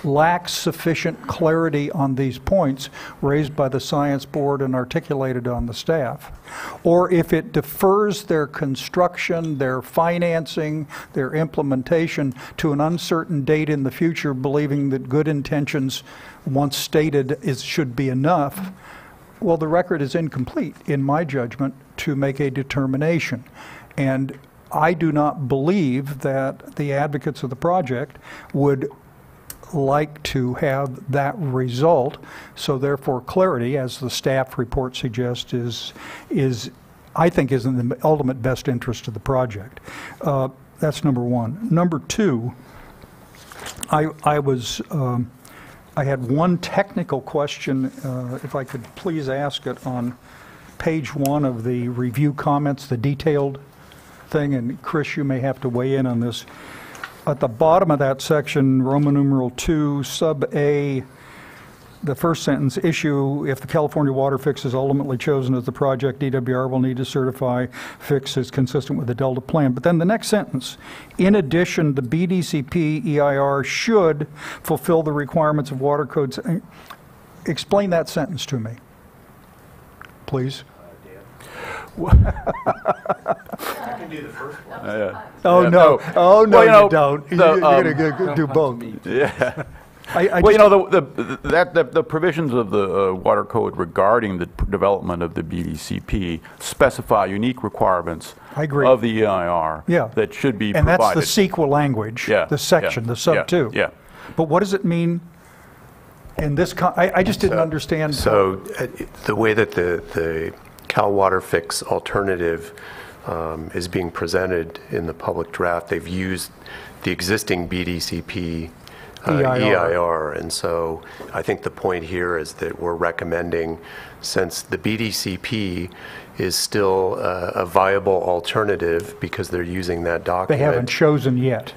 lacks sufficient clarity on these points raised by the Science Board and articulated on the staff, or if it defers their construction, their financing, their implementation to an uncertain date in the future, believing that good intentions, once stated, is, should be enough, well, the record is incomplete, in my judgment, to make a determination. And I do not believe that the advocates of the project would like to have that result. So therefore, clarity, as the staff report suggests, is, is, I think, is in the ultimate best interest of the project. Uh, That's number one. Number two, I, I was, um, I had one technical question, uh, if I could please ask it on page one of the review comments, the detailed thing, and Chris, you may have to weigh in on this. At the bottom of that section, Roman numeral 2, sub A, the first sentence, issue, if the California WaterFix is ultimately chosen as the project, DWR will need to certify fix is consistent with the Delta plan. But then the next sentence, in addition, the BDCP EIR should fulfill the requirements of water codes. Explain that sentence to me, please. Uh, Oh, Yeah, no. no. Oh, no, Well, you know, you don't. the, You're um, going to do both. Yeah. I- I Well, you know, the, the, that, the, the provisions of the uh, water code regarding the p- development of the BDCP specify unique requirements I agree. of the EIR Yeah. that should be And that's the CEQA language, Yeah, the section, yeah, the sub yeah, two. yeah. But what does it mean in this, con- I, I just didn't So- understand. So uh, the way that the, the Cal WaterFix alternative um, is being presented in the public draft, they've used the existing BDCP uh, EIR. EIR. And so I think the point here is that we're recommending, since the BDCP is still uh, a viable alternative because they're using that document. They document. haven't chosen yet.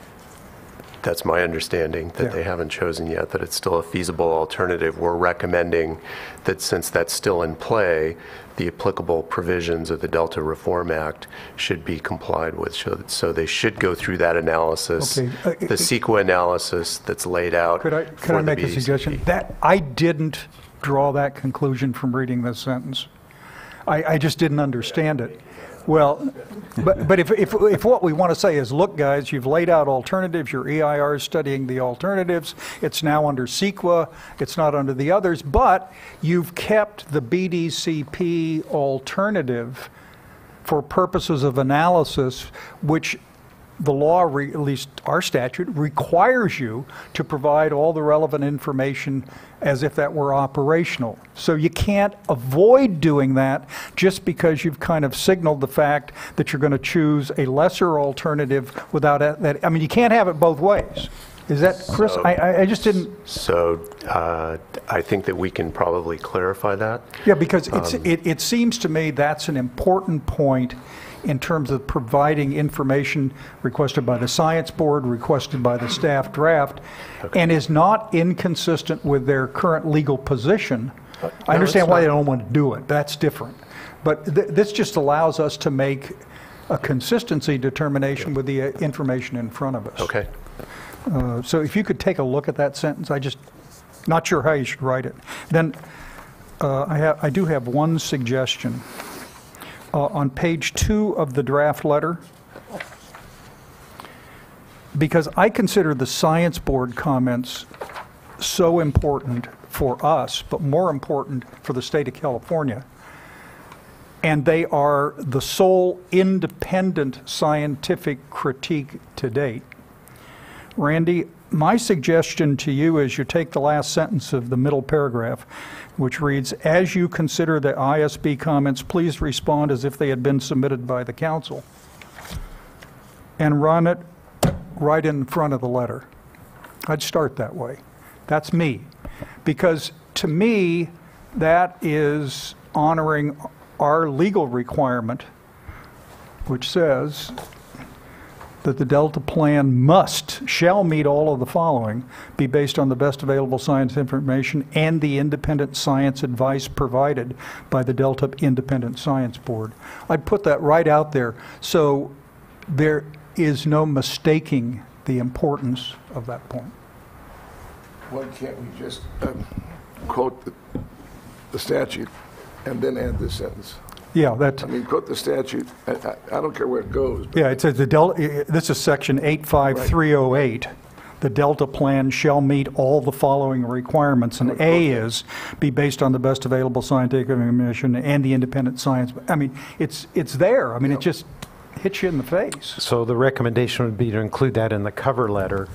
That's my understanding, that Yeah. they haven't chosen yet, that it's still a feasible alternative. We're recommending that since that's still in play, the applicable provisions of the Delta Reform Act should be complied with. So- So they should go through that analysis, Okay, uh, the CEQA analysis that's laid out Could I, for could I the make a BDCP. suggestion? That, I didn't draw that conclusion from reading this sentence. I, I just didn't understand it. Well, but, but if, if, if what we want to say is, look, guys, you've laid out alternatives, your EIR is studying the alternatives, it's now under CEQA, it's not under the others, but you've kept the BDCP alternative for purposes of analysis, which the law, re- at least our statute, requires you to provide all the relevant information as if that were operational. So you can't avoid doing that just because you've kind of signaled the fact that you're going to choose a lesser alternative without that. I mean, you can't have it both ways. Is that, Chris? So- I, I- just didn't, So uh, I think that we can probably clarify that. yeah, because it's, it, it seems to me that's an important point in terms of providing information requested by the Science Board, requested by the staff draft, and is not inconsistent with their current legal position. I understand why they don't want to do it, that's different. But th- this just allows us to make a consistency determination with the uh, information in front of us. Okay? Uh, So if you could take a look at that sentence, I just, not sure how you should write it. Then, uh, I have, I do have one suggestion. Uh, On page two of the draft letter, because I consider the Science Board comments so important for us, but more important for the state of California, and they are the sole independent scientific critique to date. Randy, my suggestion to you is you take the last sentence of the middle paragraph, which reads, "As you consider the ISB comments, please respond as if they had been submitted by the council," and run it right in front of the letter. I'd start that way. That's me. Because to me, that is honoring our legal requirement, which says that the Delta Plan must, shall meet all of the following, be based on the best available science information and the independent science advice provided by the Delta Independent Science Board. I'd put that right out there, so there is no mistaking the importance of that point. Why can't we just um, quote the- the statute and then add this sentence? Yeah, that, I mean, quote the statute, I- I I don't care where it goes, but yeah, it says the Delta, this is section 85308. The Delta Plan shall meet all the following requirements, and A is be based on the best available scientific information and the independent science. I mean, it's, it's there. I mean, it just hits you in the face. So the recommendation would be to include that in the cover letter.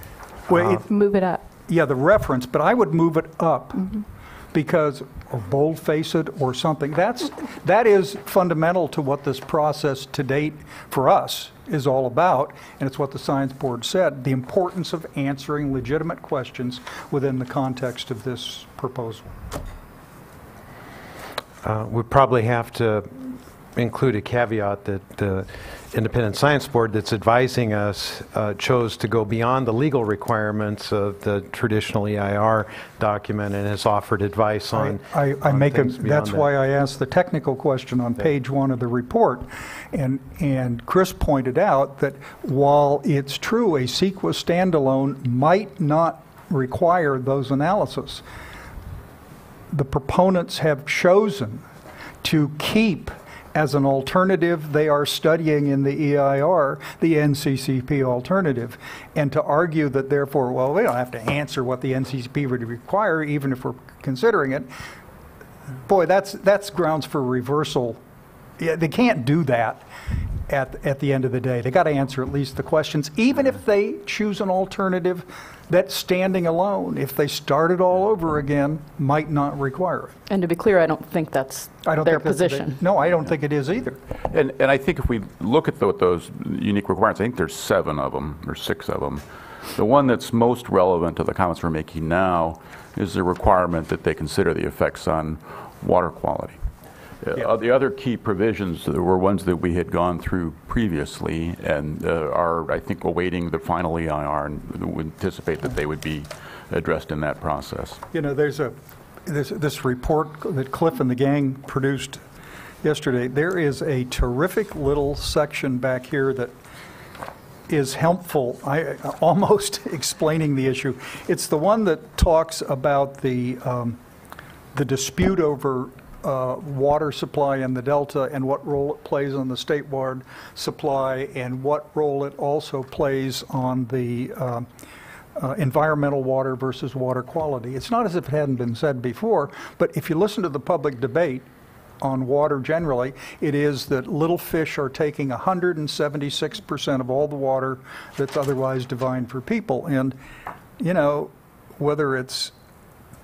Well, it- uh, Move it up. Yeah, the reference, but I would move it up mm-hmm. Because, or boldface it or something. That's, that is fundamental to what this process to date for us is all about, and it's what the Science Board said, the importance of answering legitimate questions within the context of this proposal. Uh, We probably have to include a caveat that the Independent Science Board that's advising us uh, chose to go beyond the legal requirements of the traditional EIR document and has offered advice on I, I on make a, that's that. why I asked the technical question on page one of the report. And, and Chris pointed out that while it's true, a CEQA standalone might not require those analysis, the proponents have chosen to keep as an alternative they are studying in the EIR, the NCCP alternative, and to argue that therefore, well, we don't have to answer what the NCCP would require, even if we're considering it. Boy, that's, that's grounds for reversal. Yeah, they can't do that at, at the end of the day. They got to answer at least the questions, even if they choose an alternative that standing alone, if they start it all over again, might not require it. And to be clear, I don't think that's I don't their think that's position. No, I don't think it is either. And, and I think if we look at tho- those unique requirements, I think there's seven of them, or six of them. The one that's most relevant to the comments we're making now is the requirement that they consider the effects on water quality. Uh, The other key provisions were ones that we had gone through previously and uh, are, I think, awaiting the final EIR and we anticipate that they would be addressed in that process. You know, there's a, this, this report that Cliff and the gang produced yesterday, there is a terrific little section back here that is helpful, I, almost explaining the issue. It's the one that talks about the, um, the dispute over uh, water supply in the Delta and what role it plays on the statewide supply and what role it also plays on the um, uh, environmental water versus water quality. It's not as if it hadn't been said before, but if you listen to the public debate on water generally, it is that little fish are taking 176% of all the water that's otherwise divine for people. And, you know, whether it's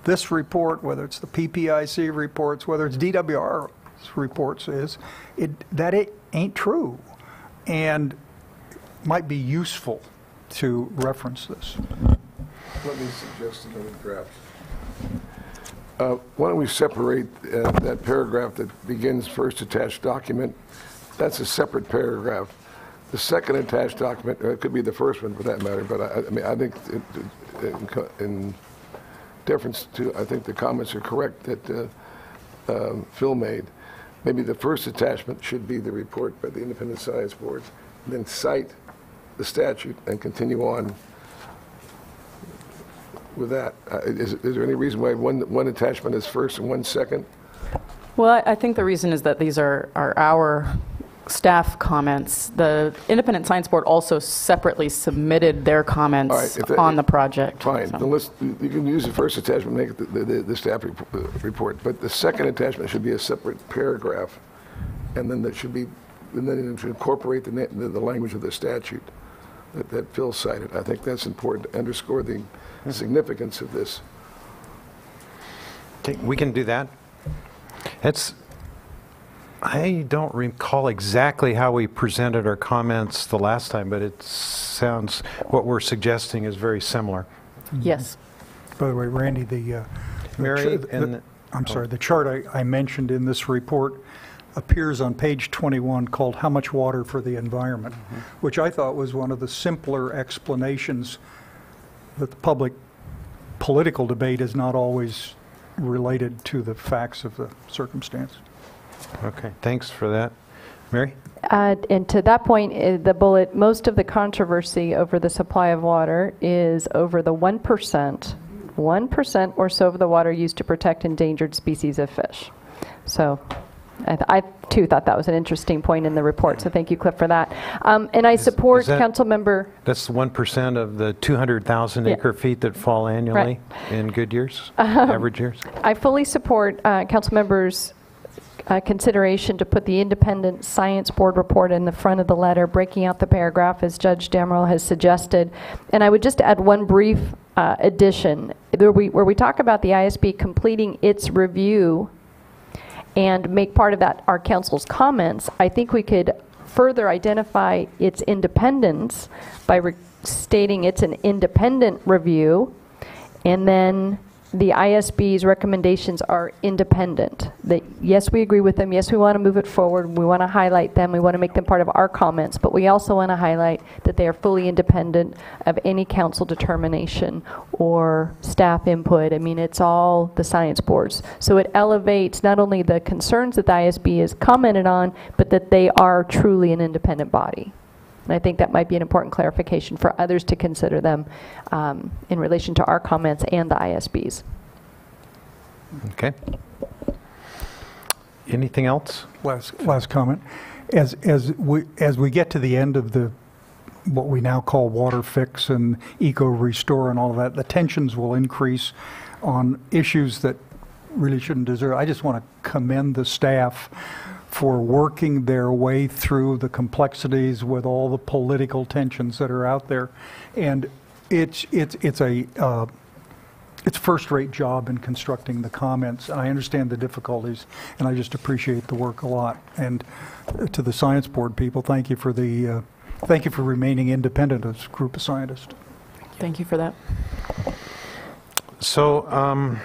this report, whether it's the PPIC reports, whether it's DWR reports, is it that it ain't true, and might be useful to reference this. let me suggest another draft. Uh, Why don't we separate uh, that paragraph that begins first attached document? That's a separate paragraph. The second attached document, or it could be the first one for that matter, but I I mean, I think it- it- in in deference to, I think the comments are correct that uh, um, Phil made. Maybe the first attachment should be the report by the Independent Science Board, then cite the statute and continue on with that. Uh, Is is there any reason why one one attachment is first and one second? Well, I- I think the reason is that these are, are our staff comments. The Independent Science Board also separately submitted their All comments right, if that- on the project. Fine, so. then let's, you can use the first attachment, make it the- the the staff rep- uh, report, but the second attachment should be a separate paragraph and then that should be, and then it should incorporate the, na- the the language of the statute that, that Phil cited. I think that's important to underscore the significance of this. Okay, we can do that. It's, I don't recall exactly how we presented our comments the last time, but it sounds, what we're suggesting is very similar. Yes. By the way, Randy, the, uh, the Mary, ch- and- the- I'm sorry, the chart I, I mentioned in this report appears on page 21 called How Much Water for the Environment, which I thought was one of the simpler explanations that the public political debate is not always related to the facts of the circumstance. Okay, thanks for that. Mary? Uh, And to that point, uh, the bullet, most of the controversy over the supply of water is over the 1%, 1% or so of the water used to protect endangered species of fish. So I th- I too thought that was an interesting point in the report, so thank you, Cliff, for that. Um, And I support is that- Councilmember, That's the 1% of the 200,000 Yeah. acre feet that fall annually in good years, Um, average years? I fully support uh, Councilmember's uh, consideration to put the independent science board report in the front of the letter, breaking out the paragraph as Judge Damrell has suggested. And I would just add one brief uh, addition, where we, where we talk about the ISB completing its review and make part of that our council's comments, I think we could further identify its independence by stating it's an independent review, and then the ISB's recommendations are independent. That, yes, we agree with them, yes, we want to move it forward, we want to highlight them, we want to make them part of our comments, but we also want to highlight that they are fully independent of any council determination or staff input. I mean, it's all the science boards. So it elevates not only the concerns that the ISB has commented on, but that they are truly an independent body. And I think that might be an important clarification for others to consider them um, in relation to our comments and the ISBs. Okay. Anything else? Last, last comment. As, as we, as we get to the end of the, what we now call WaterFix and EcoRestore and all of that, the tensions will increase on issues that really shouldn't deserve. I just want to commend the staff for working their way through the complexities with all the political tensions that are out there. And it's, it's, it's a, uh, it's first-rate job in constructing the comments. I understand the difficulties, and I just appreciate the work a lot. And to the science board people, thank you for the, uh, thank you for remaining independent as a group of scientists. Thank you for that. So um,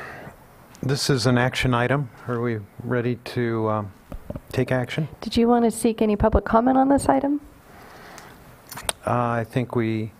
this is an action item. Are we ready to um, take action? Did you want to seek any public comment on this item? Uh, I think we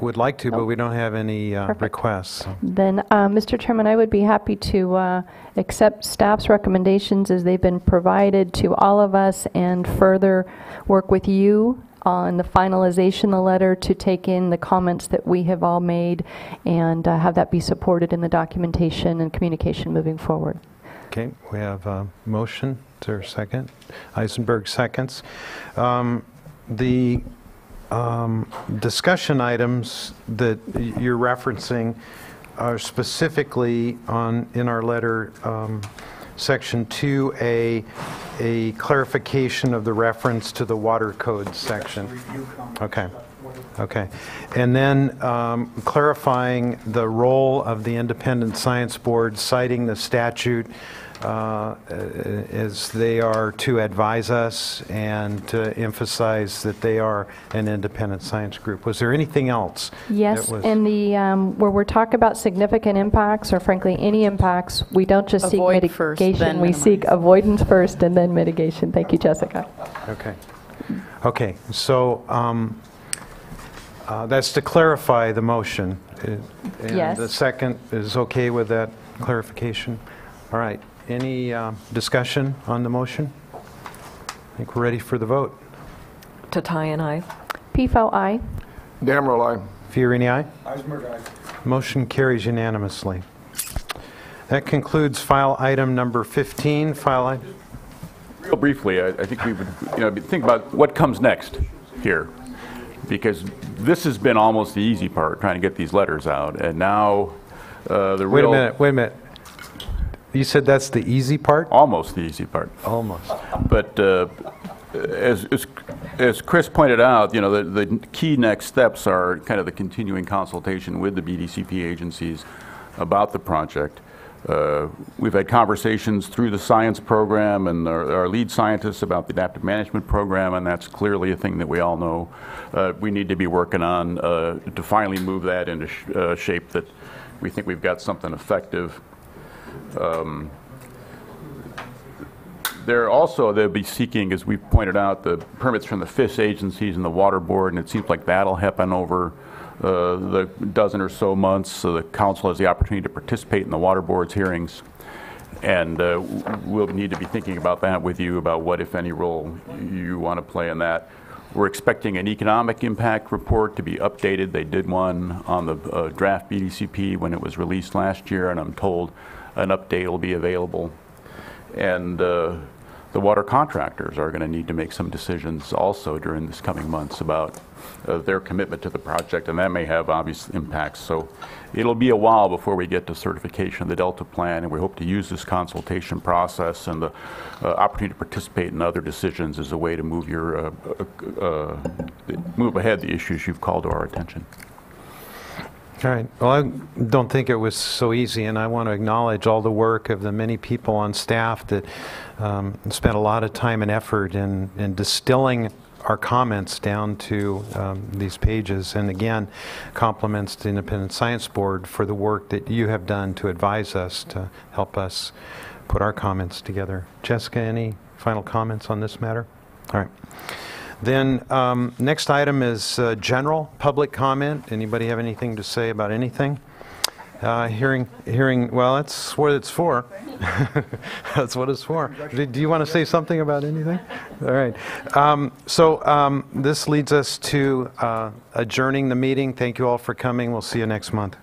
would like to, but we don't have any uh, Perfect. requests. so. Then, uh, Mr. Chairman, I would be happy to uh, accept staff's recommendations as they've been provided to all of us and further work with you on the finalization of the letter to take in the comments that we have all made and uh, have that be supported in the documentation and communication moving forward. Okay, we have a motion. There a second? Isenberg seconds. Um, The um, discussion items that you're referencing are specifically on, in our letter, um, Section 2A, a clarification of the reference to the water code section. Okay. Okay. And then um, clarifying the role of the Independent Science Board, citing the statute uh, as they are to advise us and to emphasize that they are an independent science group. Was there anything else? Yes, that was- and the, um, where we're talking about significant impacts, or frankly, any impacts, we don't just seek Avoid first, then mitigation. We seek avoidance first and then mitigation. Thank you, Jessica. Okay. Okay, so um, uh, that's to clarify the motion. Uh, Yes. And the second is okay with that clarification? All right. Any uh, discussion on the motion? I think we're ready for the vote. Tatayon I. Piepho, aye. Damrell, aye. Fiorini, aye? Motion carries unanimously. That concludes file item number 15. File item. Real briefly, I I think we would, you know, think about what comes next here. Because this has been almost the easy part, trying to get these letters out. And now, uh, the Wait real... a minute, wait a minute. You said that's the easy part? Almost the easy part. Almost. But uh, as, as- as Chris pointed out, you know, the, the key next steps are kind of the continuing consultation with the BDCP agencies about the project. Uh, We've had conversations through the science program and our, our lead scientists about the adaptive management program, and that's clearly a thing that we all know uh, we need to be working on uh, to finally move that into sh- uh, shape that we think we've got something effective. They're also, they'll be seeking, as we pointed out, the permits from the fish agencies and the Water Board, and it seems like that'll happen over uh, the dozen or so months, so the council has the opportunity to participate in the Water Board's hearings. And uh, we'll need to be thinking about that with you, about what, if any, role you want to play in that. We're expecting an economic impact report to be updated. They did one on the uh, draft BDCP when it was released last year, and I'm told an update will be available. And uh, the water contractors are going to need to make some decisions also during this coming months about uh, their commitment to the project, and that may have obvious impacts. So it'll be a while before we get to certification of the Delta Plan, and we hope to use this consultation process and the uh, opportunity to participate in other decisions as a way to move your, uh, uh, uh, move ahead the issues you've called to our attention. Right. Well, I don't think it was so easy, and I want to acknowledge all the work of the many people on staff that um, spent a lot of time and effort in, in distilling our comments down to um, these pages. And again, compliments to the Independent Science Board for the work that you have done to advise us, to help us put our comments together. Jessica, any final comments on this matter? All right. Then, um, next item is uh, general public comment. Anybody have anything to say about anything? Uh, Hearing, hearing, well, that's what it's for. That's what it's for. Do do you want to say something about anything? All right. Um, So um, this leads us to uh, adjourning the meeting. Thank you all for coming. We'll see you next month.